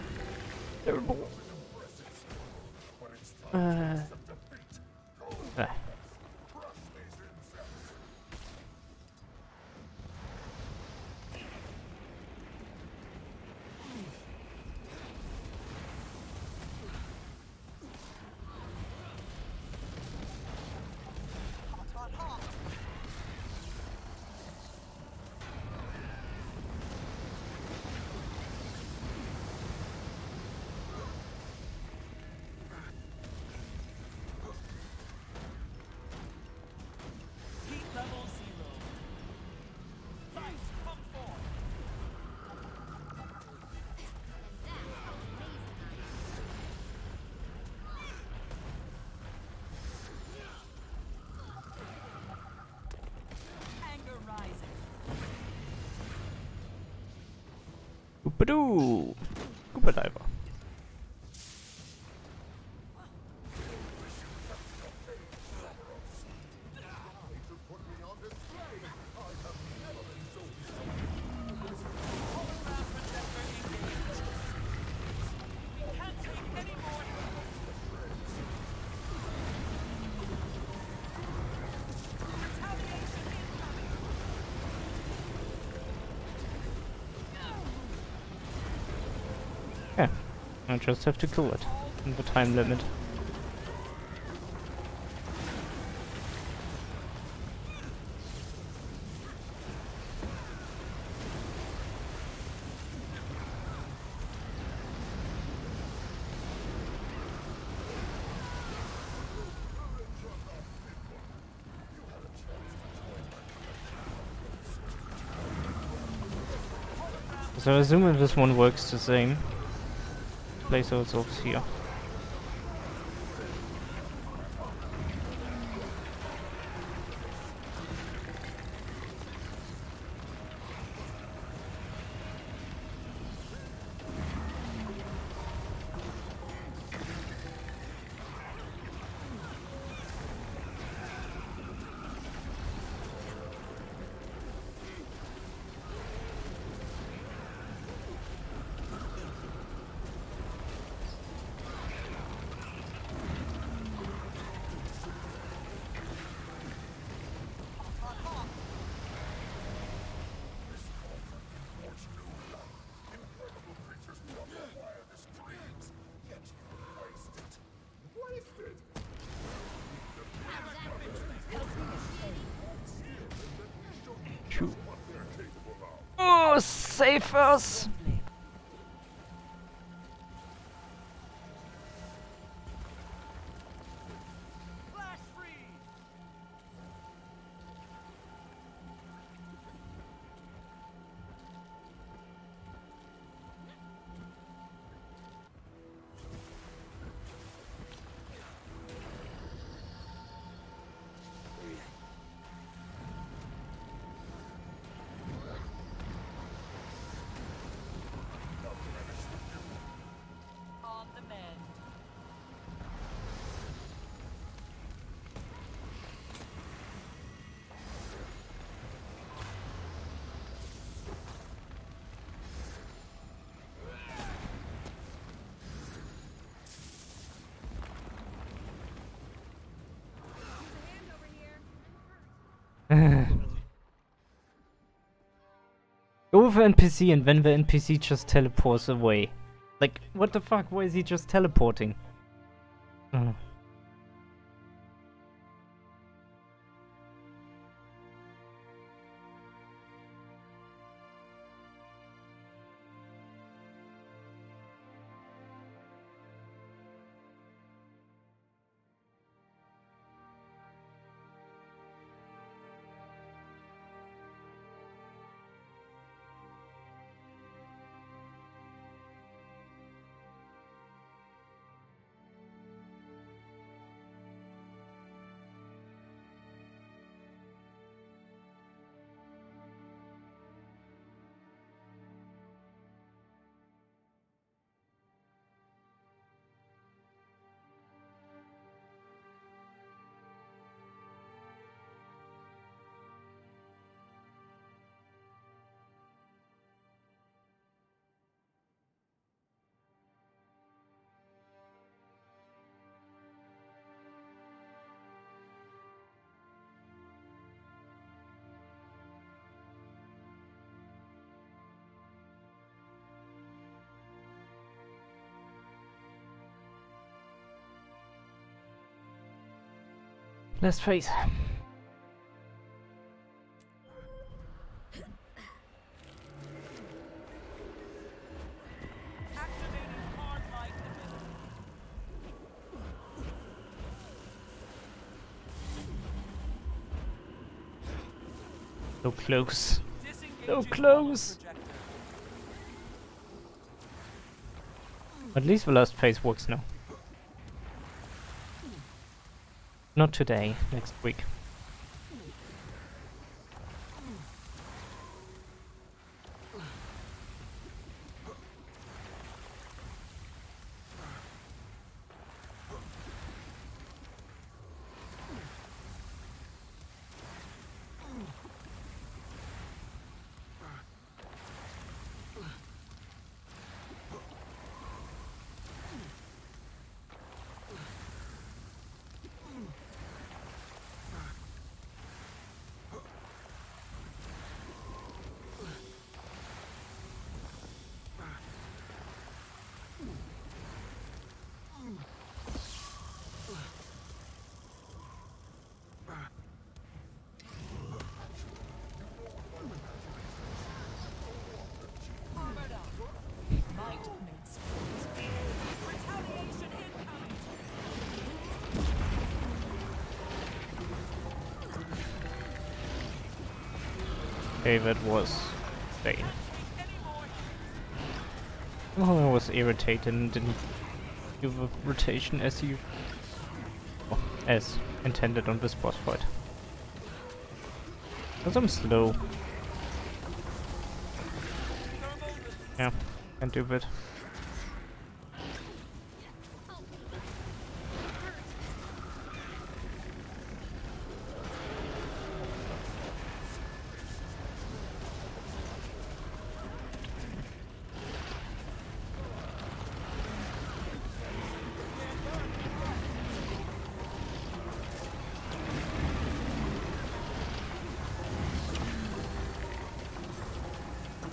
Uhul! I just have to kill it in the time limit. So I assume this one works the same. Place ourselves here. Incredible creatures brought the wildest dreams. Yet you waste it. Waste it! Shoot. What they're capable of. Oh, save us! Go the NPC and then the NPC just teleports away. Like, what the fuck? Why is he just teleporting? Let's face. So close. Disengaging close. At least the last phase works now. Not today, next week. Okay, that was insane. Oh, I was irritated and didn't do the rotation as you... oh, as intended on this boss fight. Because I'm slow. Yeah, can do that.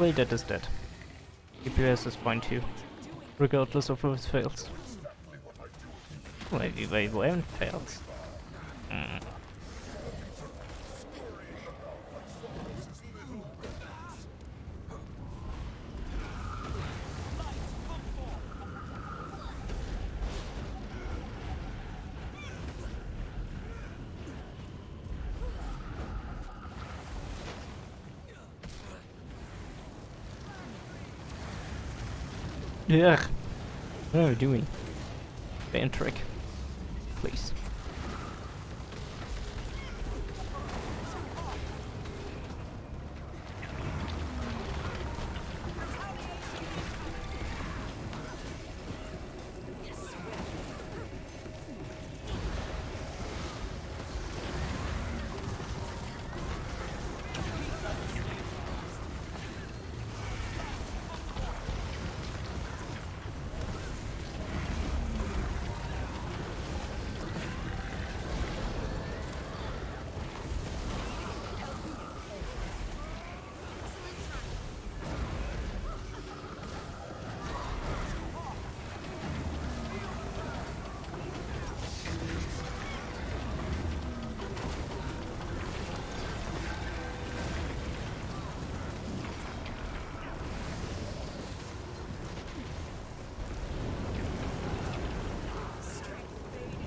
Well, that is dead. EPS is fine too, regardless of it fails. Maybe they won't fails. Mm. Ugh. What are you doing? Ban trick. Please.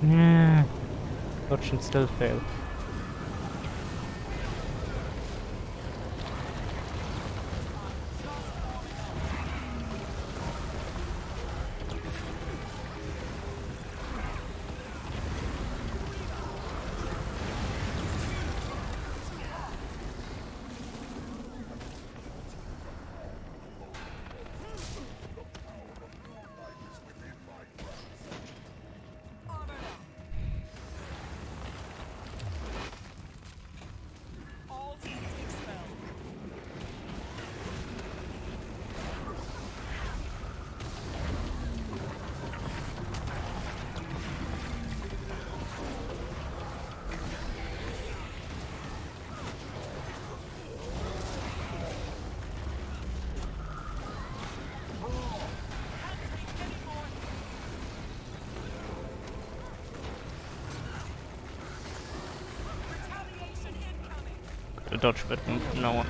Yeah. Dodge and still fail. Dodge button from now on.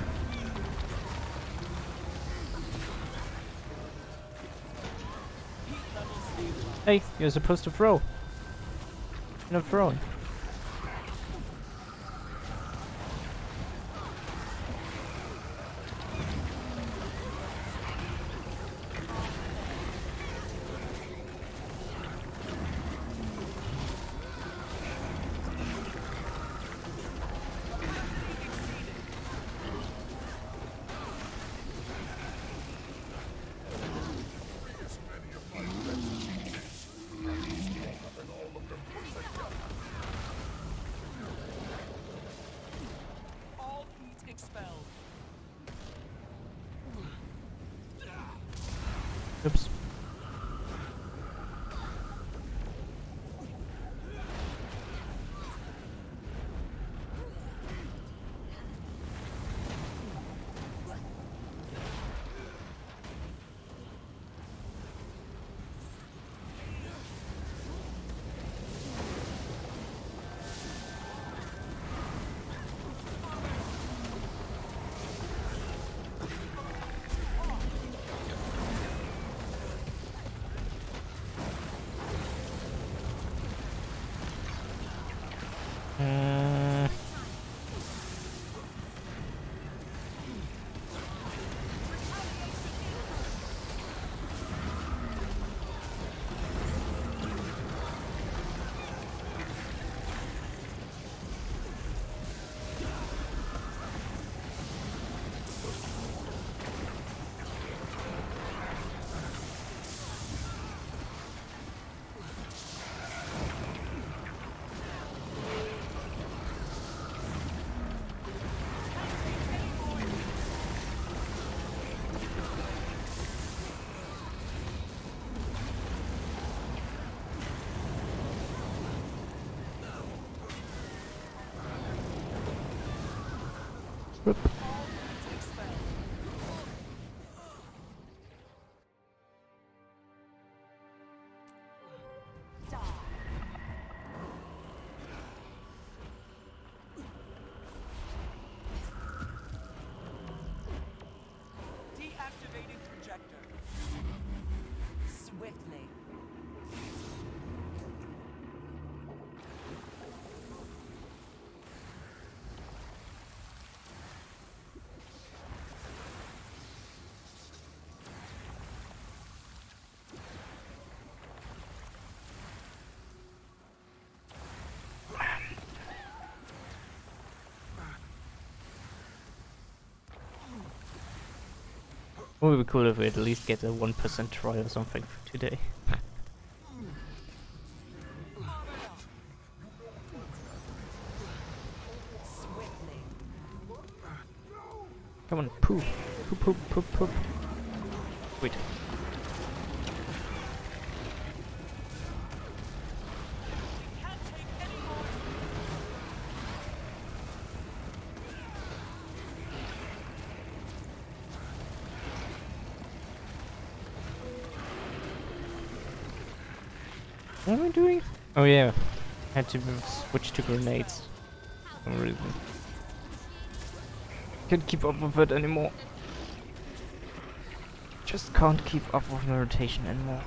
Hey, you're supposed to throw. You're not throwing. Mm. Would be cool if we at least get a 1% try or something for today. Come on, poop. Poop, poop, poop, poop. Oh yeah, had to switch to grenades. For some reason. Can't keep up with it anymore. Just can't keep up with my rotation anymore.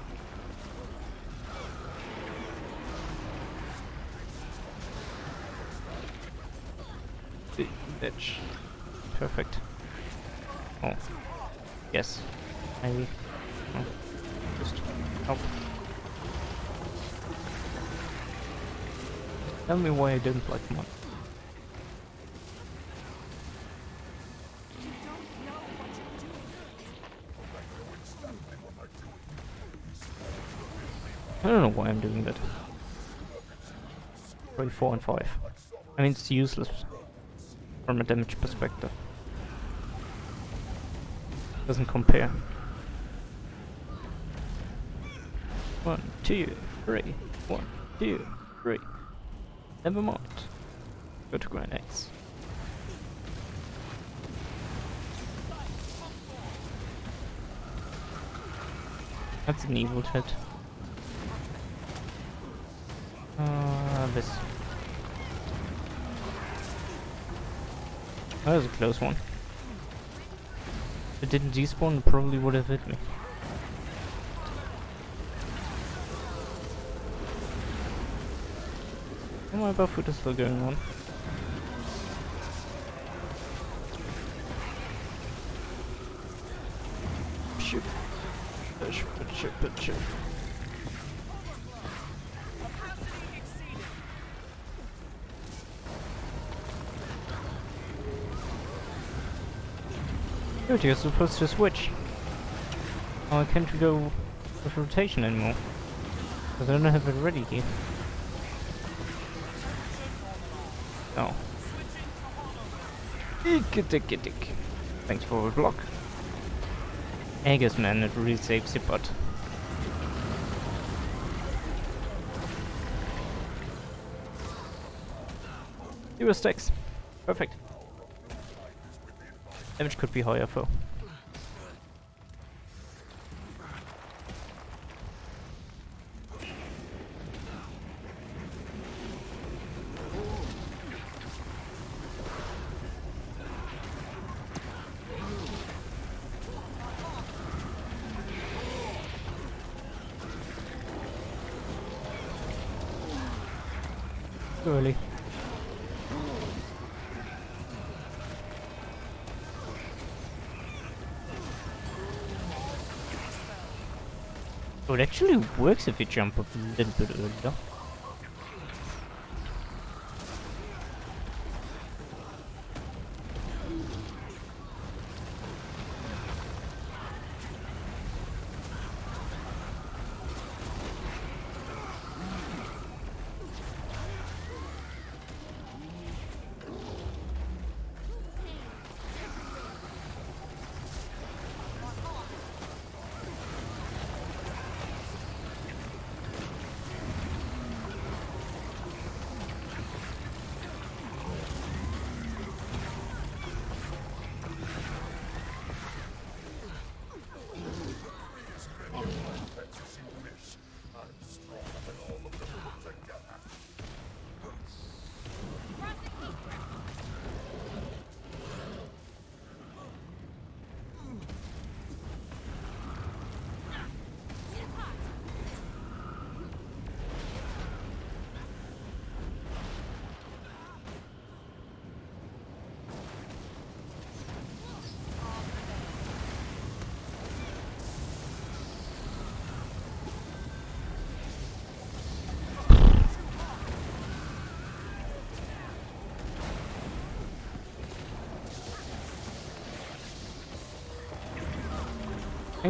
Big. Perfect. Oh. Yes. Maybe. Tell me why I didn't like mod. I don't know why I'm doing that. Probably 4 and 5. I mean, it's useless from a damage perspective. Doesn't compare. One, two, three. One, two, three. Never mind. Go to grenades. That's an evil hit. Uh, this. That was a close one. If it didn't despawn, it probably would have hit me. My buff is still going on. Shoot. Shoot, shoot, shoot. Dude, you're supposed to switch. Oh, I can't go with rotation anymore. Because I don't have it ready here. Oh. Thanks for the block. Aegis, man, it really saves your butt. Zero stacks. Perfect. Damage could be higher though. Too early. Oh, it actually works if you jump up a little bit earlier.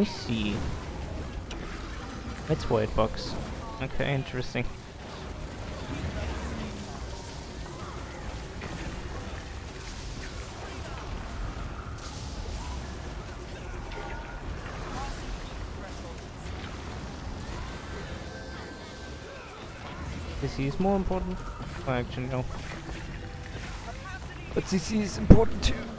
I see. It's white box. Okay, interesting. CC is more important. Oh, actually, no. But CC is important too.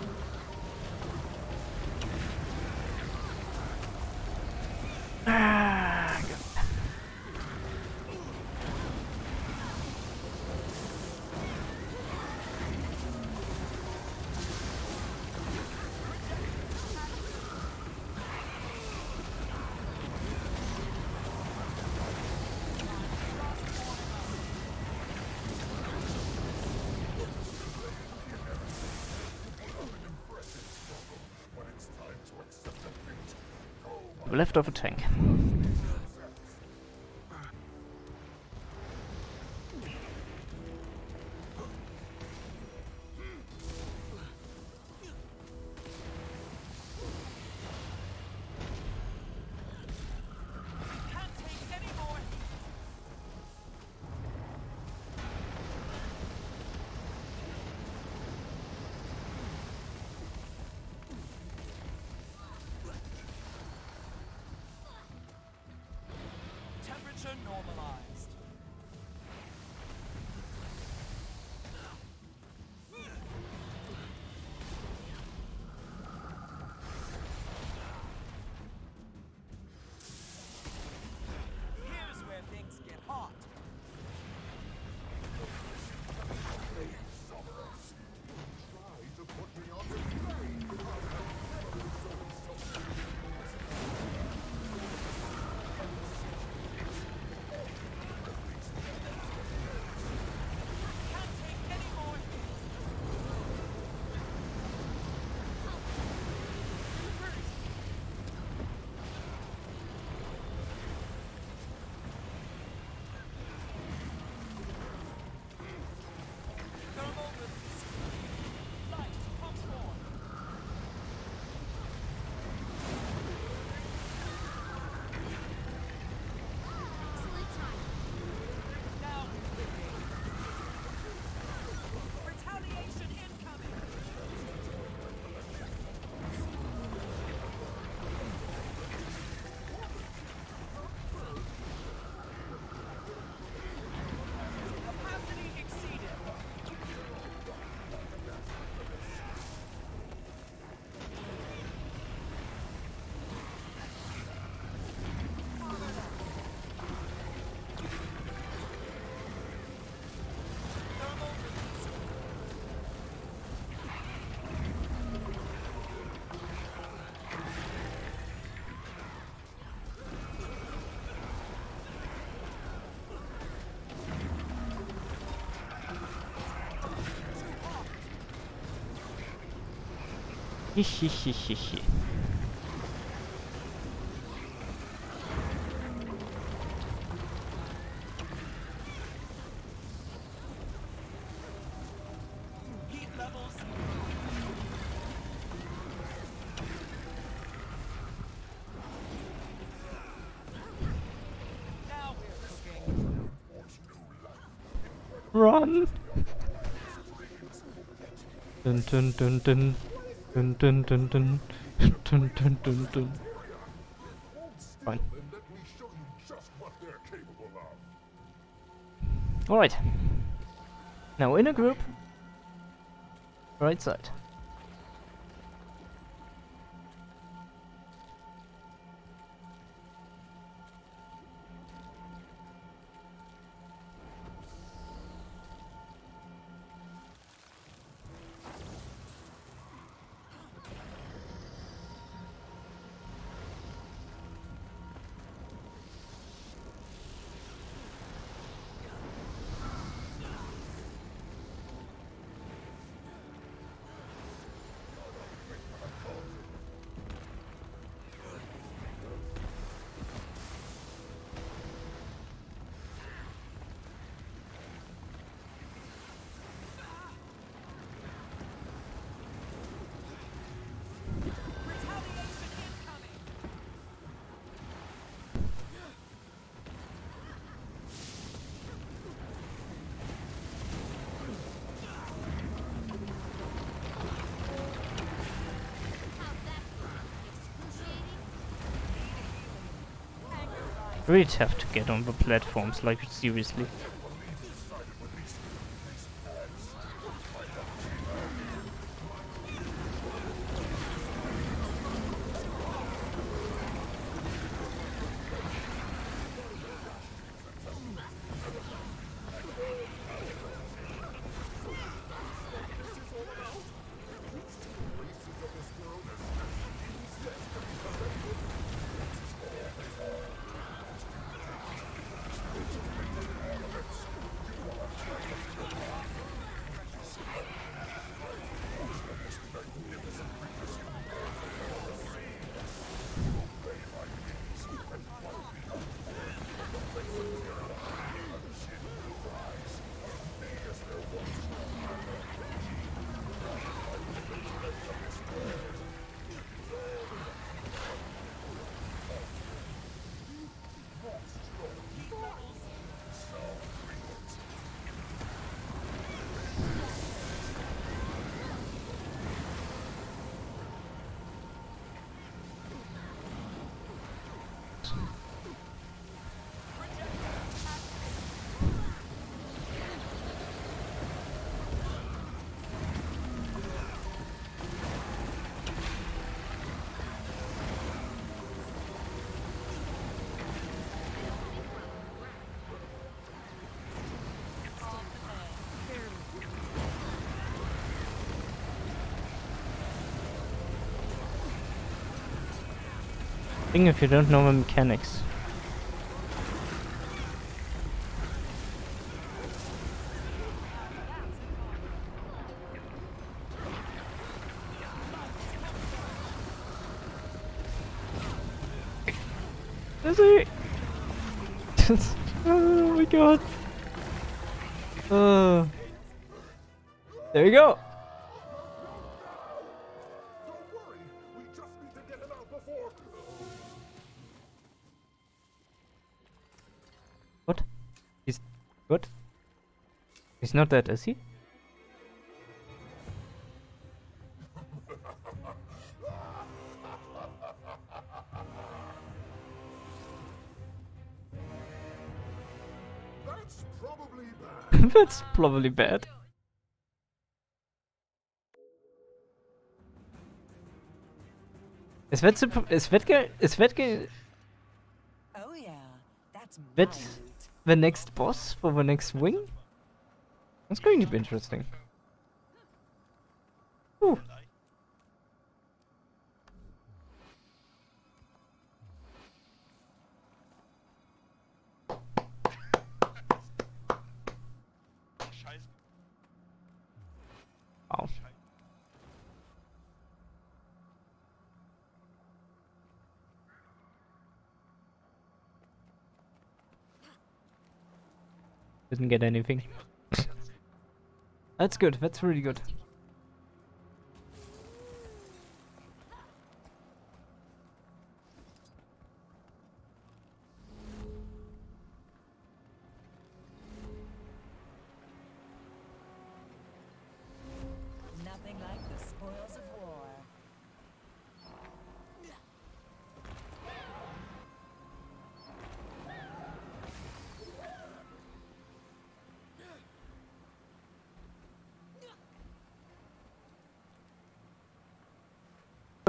Left of a tank. Hihihihihi. Run! Dun dun dun dun. Dun dun dun dun. Dun dun dun dun. Alright. Now in a group. Right side. Really tough to get on the platforms, like seriously. Thing if you don't know the mechanics. Is oh my god. Uh, there you go. He's not dead, is he? That's probably bad. That's probably bad. Es wird, super- es wird, ge es wird ge Oh yeah, that's my wird the next boss for the next wing. That's going to be interesting. Ooh. Wow. Didn't get anything. That's good. That's really good.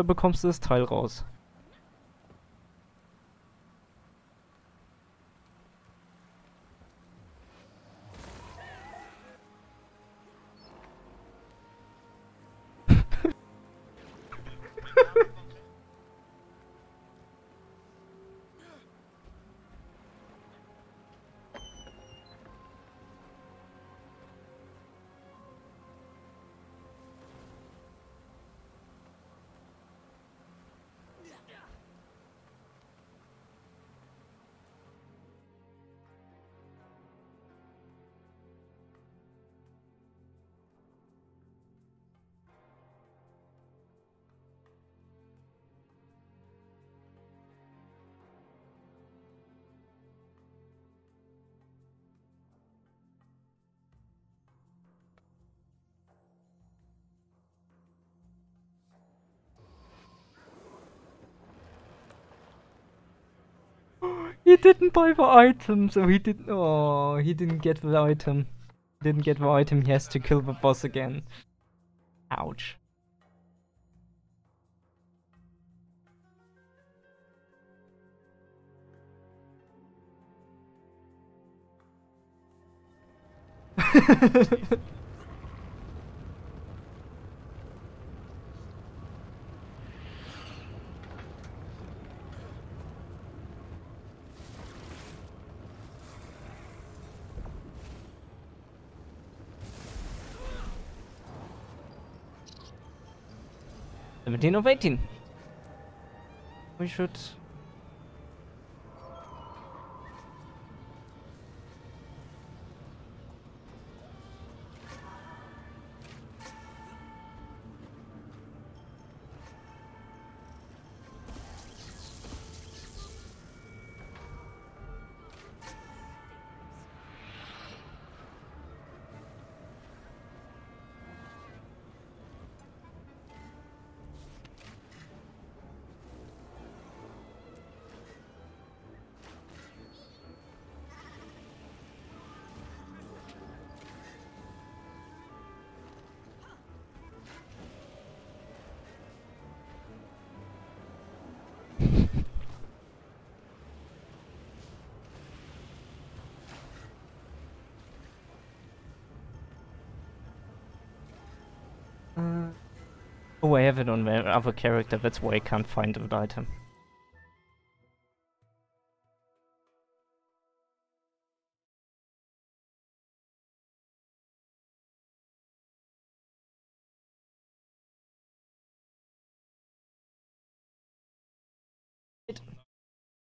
Bekommst du das Teil raus. Didn't buy the item, so he didn't. Oh, he didn't get the item. Didn't get the item. He has to kill the boss again. Ouch. Seventeen of eighteen. We should. I have it on my other character. That's why I can't find that item.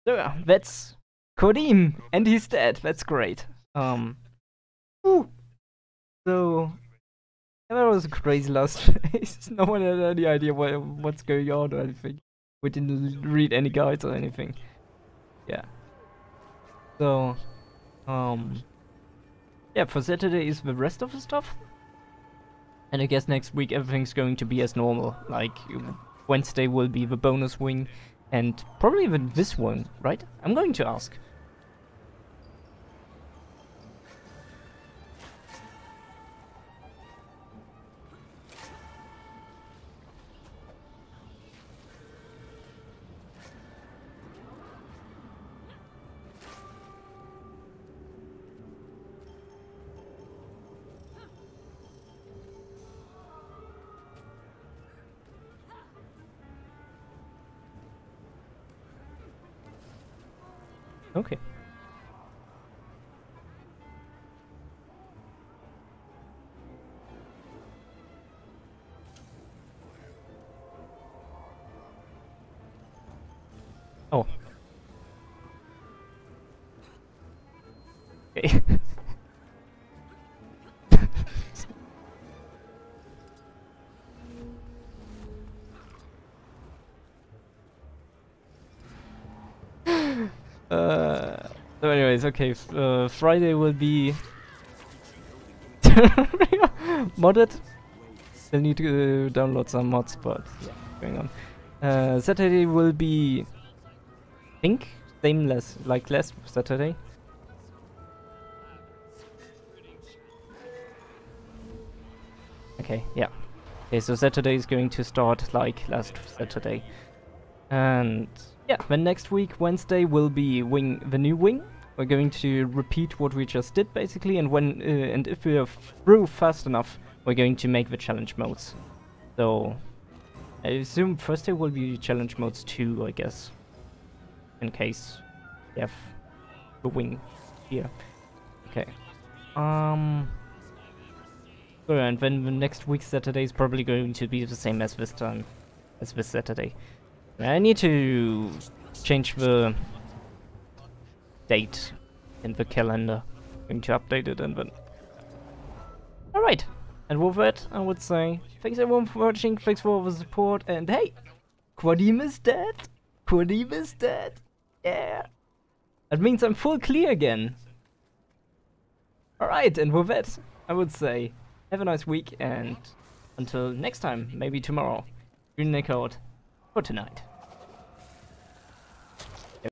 So yeah, that's Qadim, and he's dead. That's great. Um. So that was a crazy last phase. no one had any idea what what's going on or anything. We didn't read any guides or anything. Yeah. So, um, yeah, for Saturday is the rest of the stuff. And I guess next week everything's going to be as normal. Like Wednesday will be the bonus wing, and probably even this one, right? I'm going to ask. Anyways, okay, uh, Friday will be modded. Still need to uh, download some mods, but yeah, going on. Uh, Saturday will be, I think, same less like last Saturday. Okay, yeah. Okay, so Saturday is going to start like last Saturday. And yeah, then next week, Wednesday, will be wing the new wing. We're going to repeat what we just did basically, and when uh, and if we are through fast enough, we're going to make the challenge modes. So I assume Thursday will be challenge modes too, I guess, in case we have the wing here. Okay. Um. And then the next week Saturday is probably going to be the same as this time, as this Saturday. I need to change the date in the calendar. going to update it and then. Alright, and with that, I would say thanks everyone for watching, thanks for all the support, and hey! Qadim is dead! Qadim is dead! Yeah! That means I'm full clear again! Alright, and with that, I would say have a nice week and until next time, maybe tomorrow, Green Nick out for tonight.